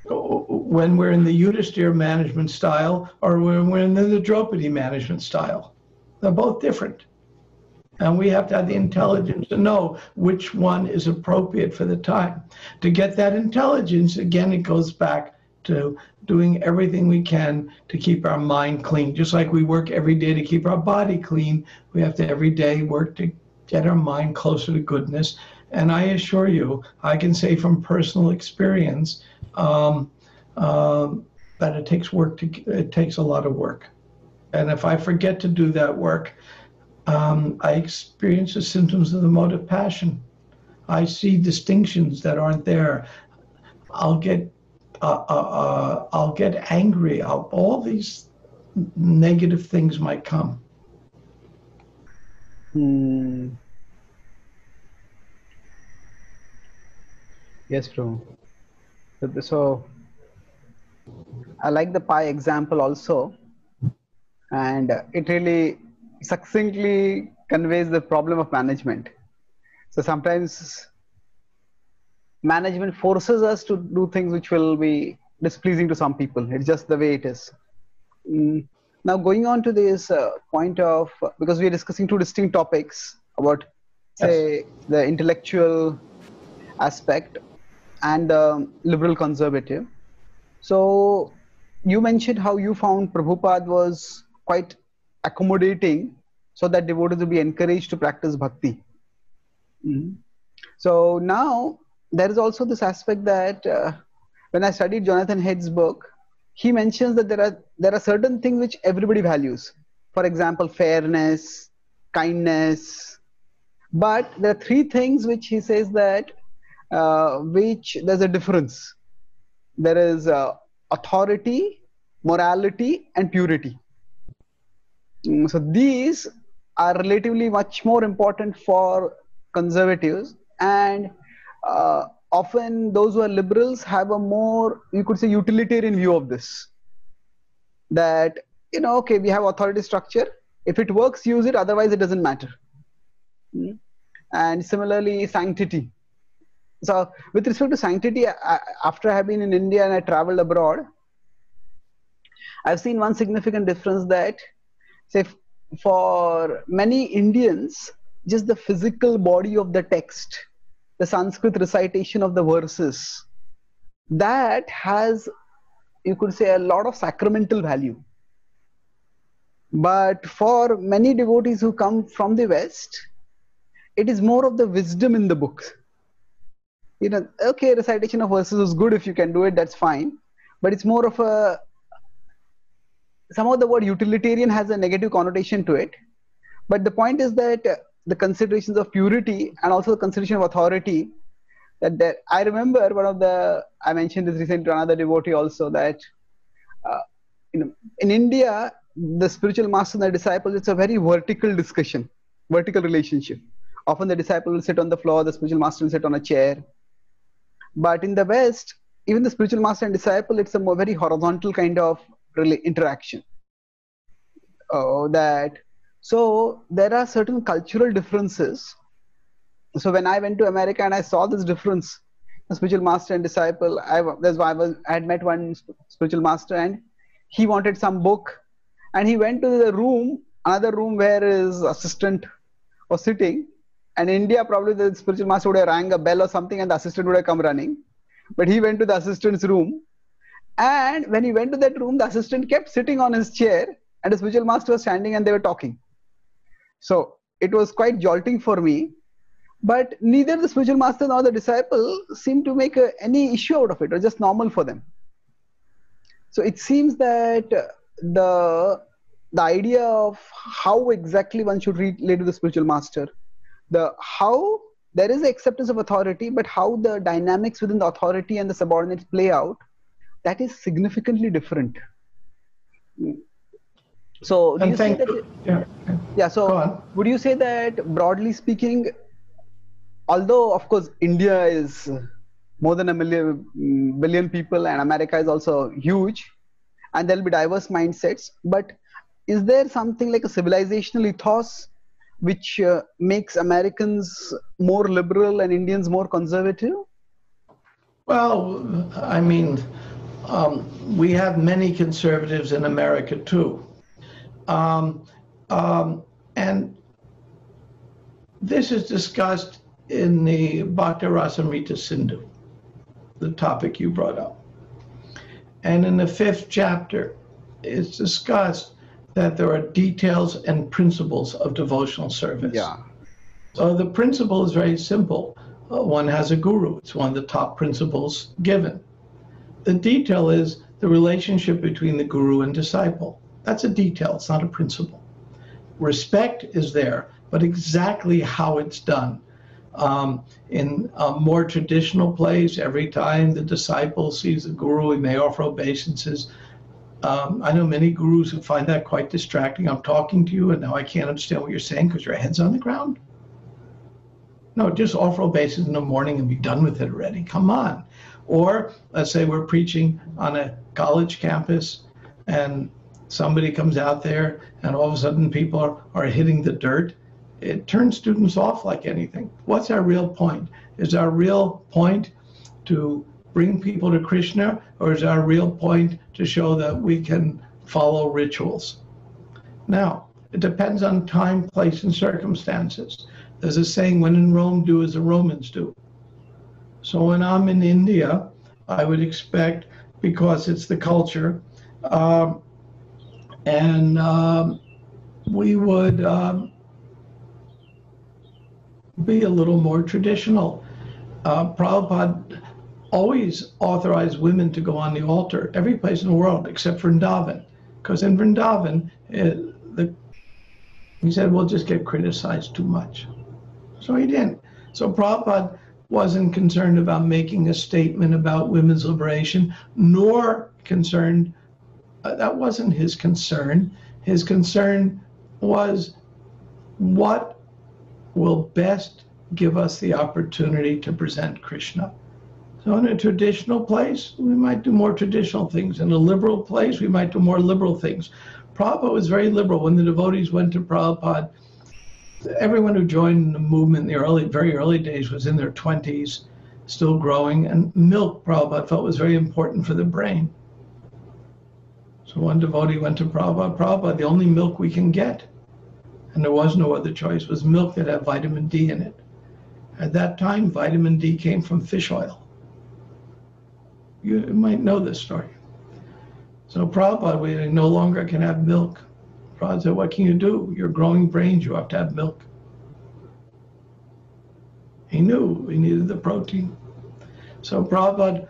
when we're in the Yudhisthira management style or when we're in the Draupadi management style. They're both different. And we have to have the intelligence to know which one is appropriate for the time. To get that intelligence, again, it goes back to doing everything we can to keep our mind clean. Just like we work every day to keep our body clean, we have to every day work to get our mind closer to goodness. And I assure you, I can say from personal experience um, uh, that it takes work to it takes a lot of work. And if I forget to do that work, um, I experience the symptoms of the mode of passion. I see distinctions that aren't there. I'll get uh, uh, uh, I'll get angry. I'll, all these negative things might come. Hmm. Yes, true. So I like the pie example also, and it really succinctly conveys the problem of management. So sometimes management forces us to do things which will be displeasing to some people. It's just the way it is. Mm. Now, going on to this uh, point of because we are discussing two distinct topics about, say, yes. the intellectual aspect and the liberal conservative. So, you mentioned how you found Prabhupada was quite accommodating so that devotees will be encouraged to practice bhakti. Mm-hmm. So now there is also this aspect that uh, when I studied Jonathan Haidt's book, he mentions that there are there are certain things which everybody values. For example, fairness, kindness. But there are three things which he says that uh, which there's a difference. There is uh, authority, morality, and purity. Mm, so these are relatively much more important for conservatives and uh, often those who are liberals have a more you could say utilitarian view of this that you know okay we have authority structure if it works use it otherwise it doesn't matter mm-hmm. and similarly sanctity so with respect to sanctity I, after i have been in india and i traveled abroad i've seen one significant difference that say for many indians just the physical body of the text the Sanskrit recitation of the verses, that has, you could say, a lot of sacramental value. But for many devotees who come from the West, it is more of the wisdom in the book. You know, okay, recitation of verses is good if you can do it, that's fine. But it's more of a somehow the word utilitarian has a negative connotation to it. But the point is that the considerations of purity and also the consideration of authority that there, I remember one of the I mentioned this recently to another devotee also that uh, you know in India the spiritual master and the disciple it's a very vertical discussion vertical relationship often the disciple will sit on the floor the spiritual master will sit on a chair but in the west even the spiritual master and disciple it's a more very horizontal kind of really interaction uh, that so there are certain cultural differences. So when I went to America and I saw this difference, spiritual master and disciple, I that's why I was I had met one spiritual master and he wanted some book, and he went to the room, another room where his assistant was sitting. And India, probably the spiritual master would have rang a bell or something, and the assistant would have come running. But he went to the assistant's room, and when he went to that room, the assistant kept sitting on his chair, and the spiritual master was standing, and they were talking. So it was quite jolting for me. But neither the spiritual master nor the disciple seemed to make a, any issue out of it. or just normal for them. So it seems that uh, the the idea of how exactly one should relate to the spiritual master, the how there is acceptance of authority, but how the dynamics within the authority and the subordinates play out, that is significantly different. So, do you that? Yeah. Yeah. So, would you say that broadly speaking, although of course India is more than a million mm, people and America is also huge, and there'll be diverse mindsets, but is there something like a civilizational ethos which uh, makes Americans more liberal and Indians more conservative? Well, I mean, um, we have many conservatives in America too. Um, um, and this is discussed in the Bhakti Rasamrita Sindhu, the topic you brought up. And in the fifth chapter, it's discussed that there are details and principles of devotional service. Yeah. So the principle is very simple. Uh, one has a guru, it's one of the top principles given. The detail is the relationship between the guru and disciple. That's a detail, it's not a principle. Respect is there, but exactly how it's done. Um, in a more traditional place, every time the disciple sees the guru, he may offer obeisances. Um, I know many gurus who find that quite distracting. I'm talking to you, and now I can't understand what you're saying because your head's on the ground. No, just offer obeisance in the morning and be done with it already. Come on. Or let's say we're preaching on a college campus and somebody comes out there and all of a sudden people are, are hitting the dirt. It turns students off like anything. What's our real point? Is our real point to bring people to Krishna, or is our real point to show that we can follow rituals? Now, it depends on time, place, and circumstances. There's a saying, when in Rome, do as the Romans do. So when I'm in India, I would expect, because it's the culture, um, and um, we would um, be a little more traditional. Uh, Prabhupada always authorized women to go on the altar every place in the world except Vrindavan, because in Vrindavan, it, the, he said, we'll just get criticized too much. So he didn't. So Prabhupada wasn't concerned about making a statement about women's liberation, nor concerned, uh, that wasn't his concern. His concern was what will best give us the opportunity to present Krishna. So in a traditional place, we might do more traditional things. In a liberal place, we might do more liberal things. Prabhupada was very liberal. When the devotees went to Prabhupada, everyone who joined the movement in the early, very early days was in their 20s, still growing, and milk, Prabhupada felt was very important for the brain. So one devotee went to Prabhupada, Prabhupada, the only milk we can get, and there was no other choice, was milk that had vitamin D in it. At that time, vitamin D came from fish oil. You might know this story. So Prabhupada, we no longer can have milk. Prabhupada said, what can you do? You're growing brains, you have to have milk. He knew we needed the protein. So Prabhupada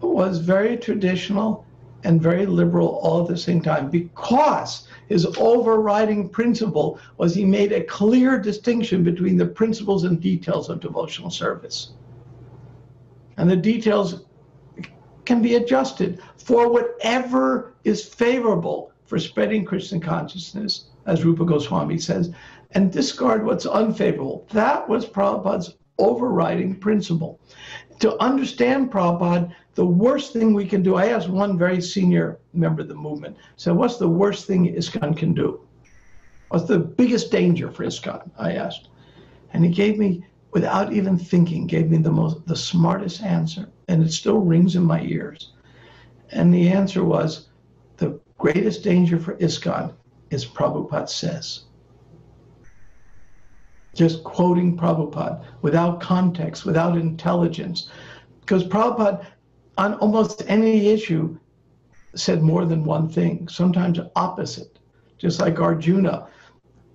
was very traditional and very liberal all at the same time because his overriding principle was he made a clear distinction between the principles and details of devotional service. And the details can be adjusted for whatever is favorable for spreading Krishna consciousness, as Rupa Goswami says, and discard what's unfavorable. That was Prabhupada's overriding principle. To understand Prabhupada, the worst thing we can do, I asked one very senior member of the movement, said, What's the worst thing ISKCON can do? What's the biggest danger for ISKCON? I asked. And he gave me, without even thinking, gave me the most the smartest answer. And it still rings in my ears. And the answer was the greatest danger for ISKCON is Prabhupada says. Just quoting Prabhupada without context, without intelligence. Because Prabhupada, on almost any issue, said more than one thing, sometimes opposite. Just like Arjuna,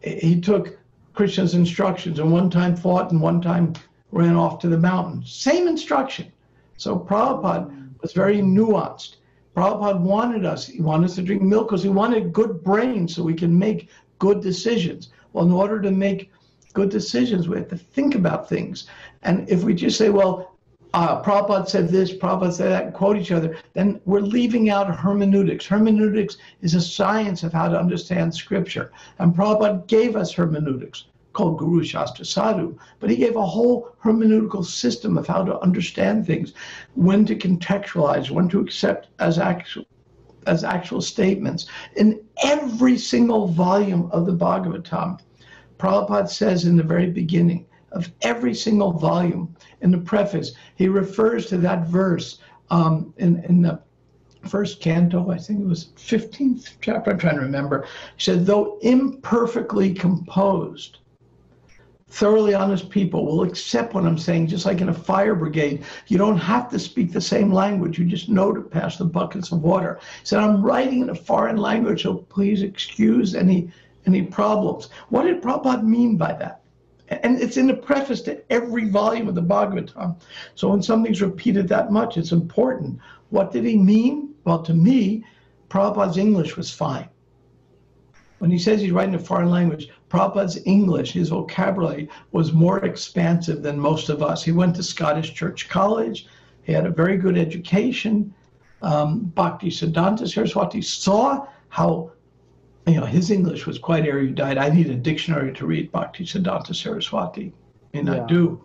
he took Krishna's instructions and one time fought and one time ran off to the mountain. Same instruction. So Prabhupada was very nuanced. Prabhupada wanted us, he wanted us to drink milk because he wanted good brains so we can make good decisions. Well, in order to make good decisions, we have to think about things. And if we just say, well, uh, Prabhupada said this, Prabhupada said that, quote each other, then we're leaving out hermeneutics. Hermeneutics is a science of how to understand scripture. And Prabhupada gave us hermeneutics called Guru Shastra Sadhu, but he gave a whole hermeneutical system of how to understand things, when to contextualize, when to accept as actual as actual statements. In every single volume of the Bhagavatam, Prabhupada says in the very beginning of every single volume, in the preface, he refers to that verse um, in, in the first canto, I think it was 15th chapter, I'm trying to remember. He said, though imperfectly composed, thoroughly honest people will accept what I'm saying, just like in a fire brigade. You don't have to speak the same language. You just know to pass the buckets of water. He said, I'm writing in a foreign language, so please excuse any any problems. What did Prabhupada mean by that? And it's in the preface to every volume of the Bhagavatam. So when something's repeated that much, it's important. What did he mean? Well, to me, Prabhupada's English was fine. When he says he's writing a foreign language, Prabhupada's English, his vocabulary, was more expansive than most of us. He went to Scottish Church College. He had a very good education. Um, Bhakti Siddhanta Saraswati saw how you know, his English was quite erudite. I need a dictionary to read Bhakti Siddhanta Saraswati, and yeah. I do.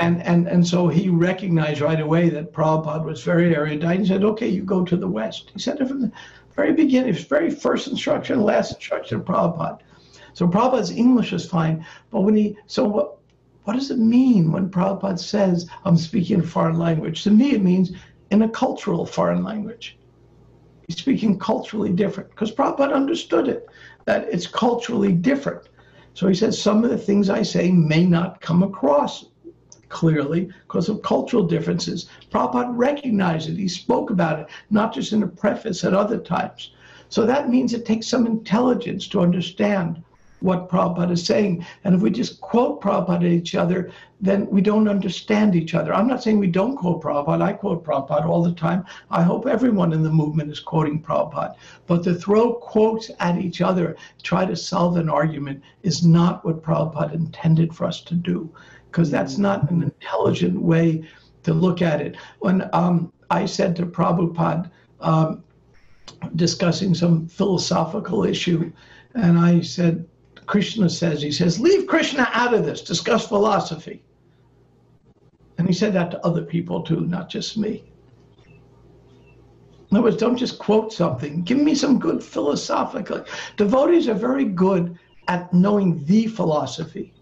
And, and, and so he recognized right away that Prabhupada was very erudite. He said, okay, you go to the West. He said it from the very beginning, his very first instruction, last instruction Prabhupada. So Prabhupada's English is fine, but when he, so what, what does it mean when Prabhupada says, I'm speaking a foreign language? To me, it means in a cultural foreign language. He's speaking culturally different because Prabhupada understood it, that it's culturally different. So he says some of the things I say may not come across clearly because of cultural differences. Prabhupada recognized it. He spoke about it, not just in a preface at other times. So that means it takes some intelligence to understand what Prabhupada is saying. And if we just quote Prabhupada each other, then we don't understand each other. I'm not saying we don't quote Prabhupada. I quote Prabhupada all the time. I hope everyone in the movement is quoting Prabhupada. But to throw quotes at each other, try to solve an argument, is not what Prabhupada intended for us to do, because that's not an intelligent way to look at it. When um, I said to Prabhupada, um, discussing some philosophical issue, and I said, Krishna says, he says, leave Krishna out of this, discuss philosophy. And he said that to other people too, not just me. In other words, don't just quote something. Give me some good philosophical. Devotees are very good at knowing the philosophy.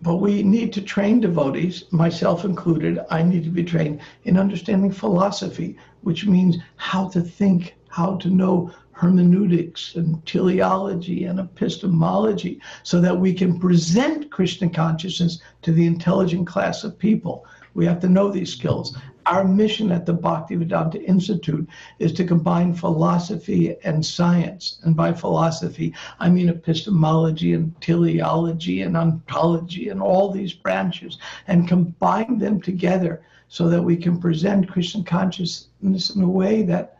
But we need to train devotees, myself included. I need to be trained in understanding philosophy, which means how to think, how to know hermeneutics and teleology and epistemology so that we can present Krishna consciousness to the intelligent class of people. We have to know these skills. Our mission at the Bhaktivedanta Institute is to combine philosophy and science. And by philosophy, I mean epistemology and teleology and ontology and all these branches and combine them together so that we can present Krishna consciousness in a way that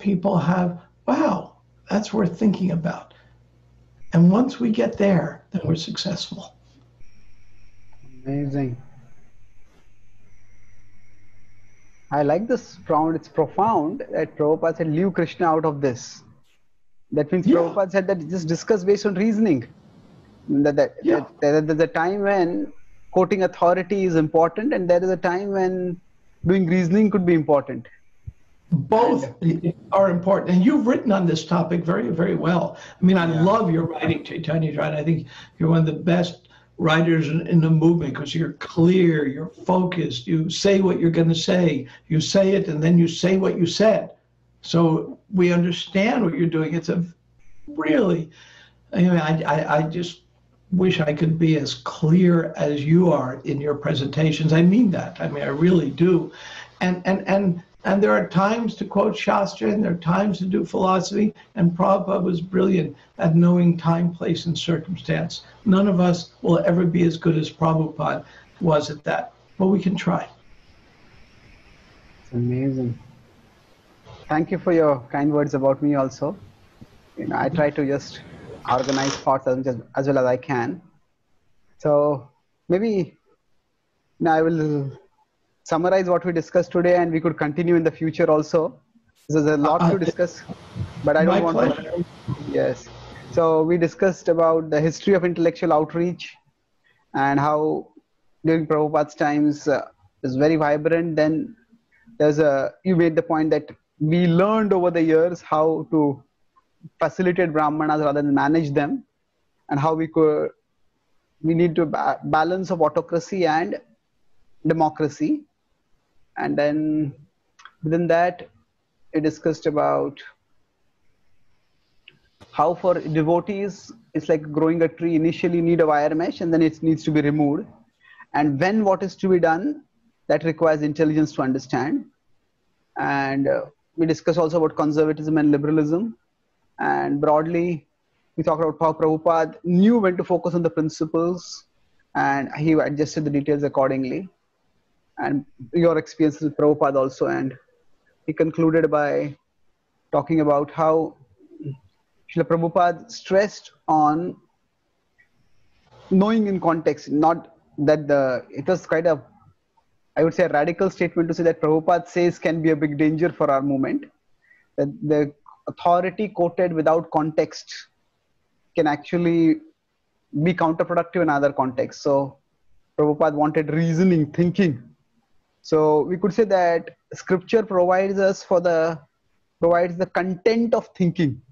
people have, wow, that's worth thinking about. And once we get there, then we're successful. Amazing. I like this round. It's profound that Prabhupada said, leave Krishna out of this. That means yeah. Prabhupada said that just discuss based on reasoning. That, that, yeah. that, that there's a time when quoting authority is important, and there is a time when doing reasoning could be important both are important and you've written on this topic very very well. I mean i yeah. love your writing chaitanya right i think you're one of the best writers in, in the movement because you're clear you're focused you say what you're going to say you say it and then you say what you said. So we understand what you're doing. It's a really i mean i, I, I just wish i could be as clear as you are in your presentations. I mean that. I mean i really do. And and and and there are times to quote Shastra and there are times to do philosophy. And Prabhupada was brilliant at knowing time, place, and circumstance. None of us will ever be as good as Prabhupada was at that, but we can try. It's amazing. Thank you for your kind words about me also. You know, I try to just organize thoughts as, as well as I can. So maybe now I will summarize what we discussed today, and we could continue in the future also. There's a lot Uh, to discuss, but I don't want pleasure. to. Yes. So we discussed about the history of intellectual outreach and how during Prabhupada's times uh, is very vibrant. Then there's a you made the point that we learned over the years how to facilitate brahmanas rather than manage them, and how we could we need to ba- balance of autocracy and democracy, and then within that we discussed about how for devotees it's like growing a tree. Initially need a wire mesh and then it needs to be removed. And when what is to be done that requires intelligence to understand. And uh, we discuss also about conservatism and liberalism. And broadly we talked about how Prabhupada knew when to focus on the principles. And he adjusted the details accordingly and your experience with Prabhupada also and he concluded by talking about how Srila Prabhupada stressed on knowing in context, not that the it was quite a I would say a radical statement to say that Prabhupada says can be a big danger for our movement. That the authority quoted without context can actually be counterproductive in other contexts. So Prabhupada wanted reasoning, thinking. So we could say that scripture provides us for the provides the content of thinking.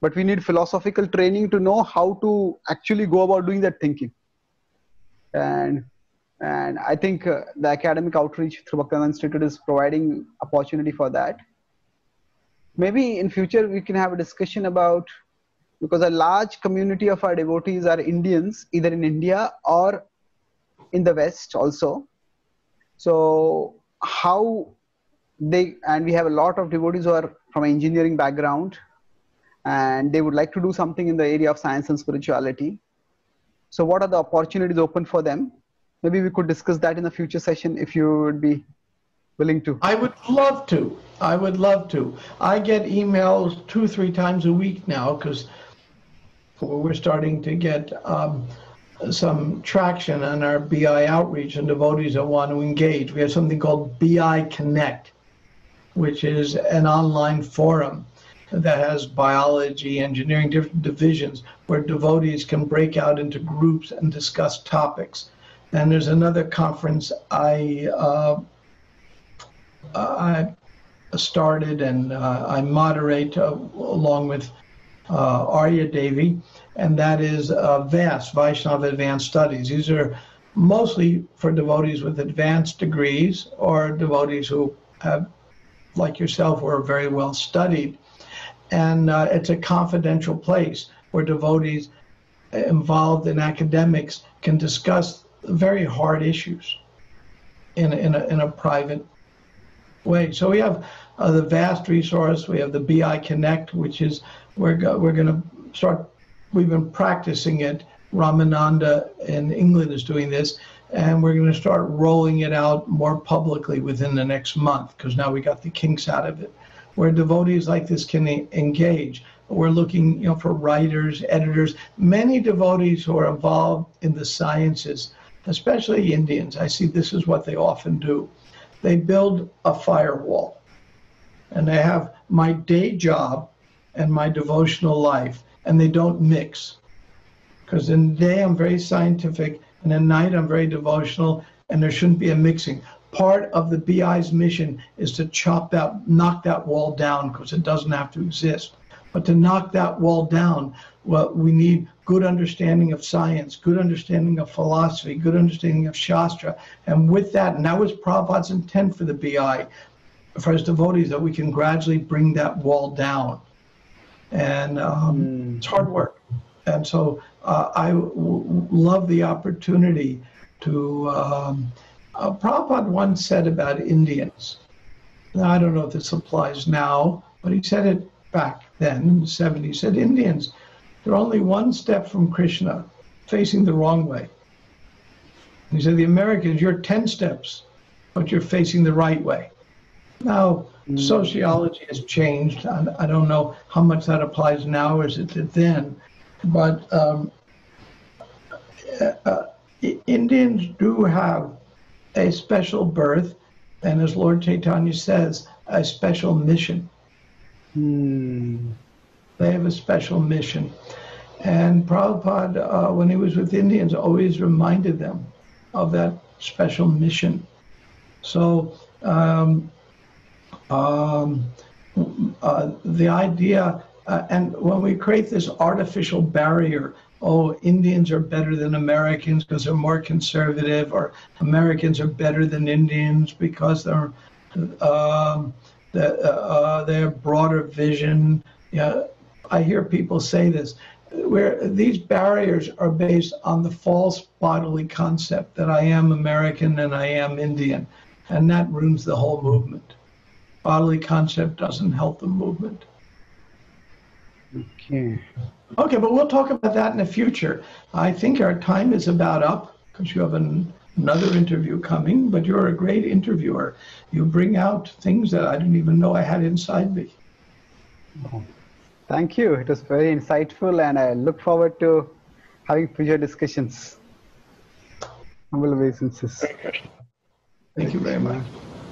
But we need philosophical training to know how to actually go about doing that thinking. And and i think uh, the academic outreach through Bhaktivedanta institute is providing opportunity for that. Maybe in future we can have a discussion about because a large community of our devotees are indians either in india or in the west also so how they and we have a lot of devotees who are from engineering background and they would like to do something in the area of science and spirituality. So, what are the opportunities open for them? Maybe we could discuss that in a future session if you would be willing to. I would love to. I would love to. I get emails two, three times a week now because we're starting to get um, some traction on our BI outreach and devotees that want to engage. We have something called BI Connect, which is an online forum that has biology, engineering, different divisions where devotees can break out into groups and discuss topics. And there's another conference I uh, I started and uh, I moderate uh, along with uh, Arya Devi, and that is uh, VAST, Vaishnava Advanced Studies. These are mostly for devotees with advanced degrees or devotees who have, like yourself, were very well studied. And uh, it's a confidential place where devotees involved in academics can discuss very hard issues in a, in a, in a private way. So we have uh, the vast resource. We have the BI Connect, which is we're go, we're going to start. We've been practicing it. Ramananda in England is doing this, and we're going to start rolling it out more publicly within the next month because now we got the kinks out of it, where devotees like this can engage. We're looking, you know, for writers, editors, many devotees who are involved in the sciences, especially Indians. I see this is what they often do they build a firewall and they have my day job and my devotional life and they don't mix because in the day i'm very scientific and at night i'm very devotional and there shouldn't be a mixing part of the bi's mission is to chop that knock that wall down because it doesn't have to exist but to knock that wall down well, we need good understanding of science, good understanding of philosophy, good understanding of Shastra. And with that, and that was Prabhupada's intent for the BI, for his devotees, that we can gradually bring that wall down. And um, it's hard work. And so uh, I w- love the opportunity to. Um, uh, Prabhupada once said about Indians, now, I don't know if this applies now, but he said it back then in the 70s. He said, Indians, they're only one step from Krishna, facing the wrong way. He said, the Americans, you're 10 steps, but you're facing the right way. Now, sociology has changed. I, I don't know how much that applies now as it did then, but um, uh, uh, Indians do have a special birth, and as Lord Chaitanya says, a special mission. Hmm. They have a special mission. And Prabhupada, uh, when he was with Indians, always reminded them of that special mission. So um, um, uh, the idea, uh, and when we create this artificial barrier, oh, Indians are better than Americans because they're more conservative, or Americans are better than Indians because they're um, the, uh, they have broader vision. Yeah, I hear people say this where these barriers are based on the false bodily concept that I am American and I am Indian, and that ruins the whole movement. Bodily concept doesn't help the movement. Okay. Okay, but we'll talk about that in the future. I think our time is about up because you have an, another interview coming, but you're a great interviewer. You bring out things that I didn't even know I had inside me. Oh, thank you. It was very insightful, and I look forward to having future discussions. Humble obeisances. Thank you very much.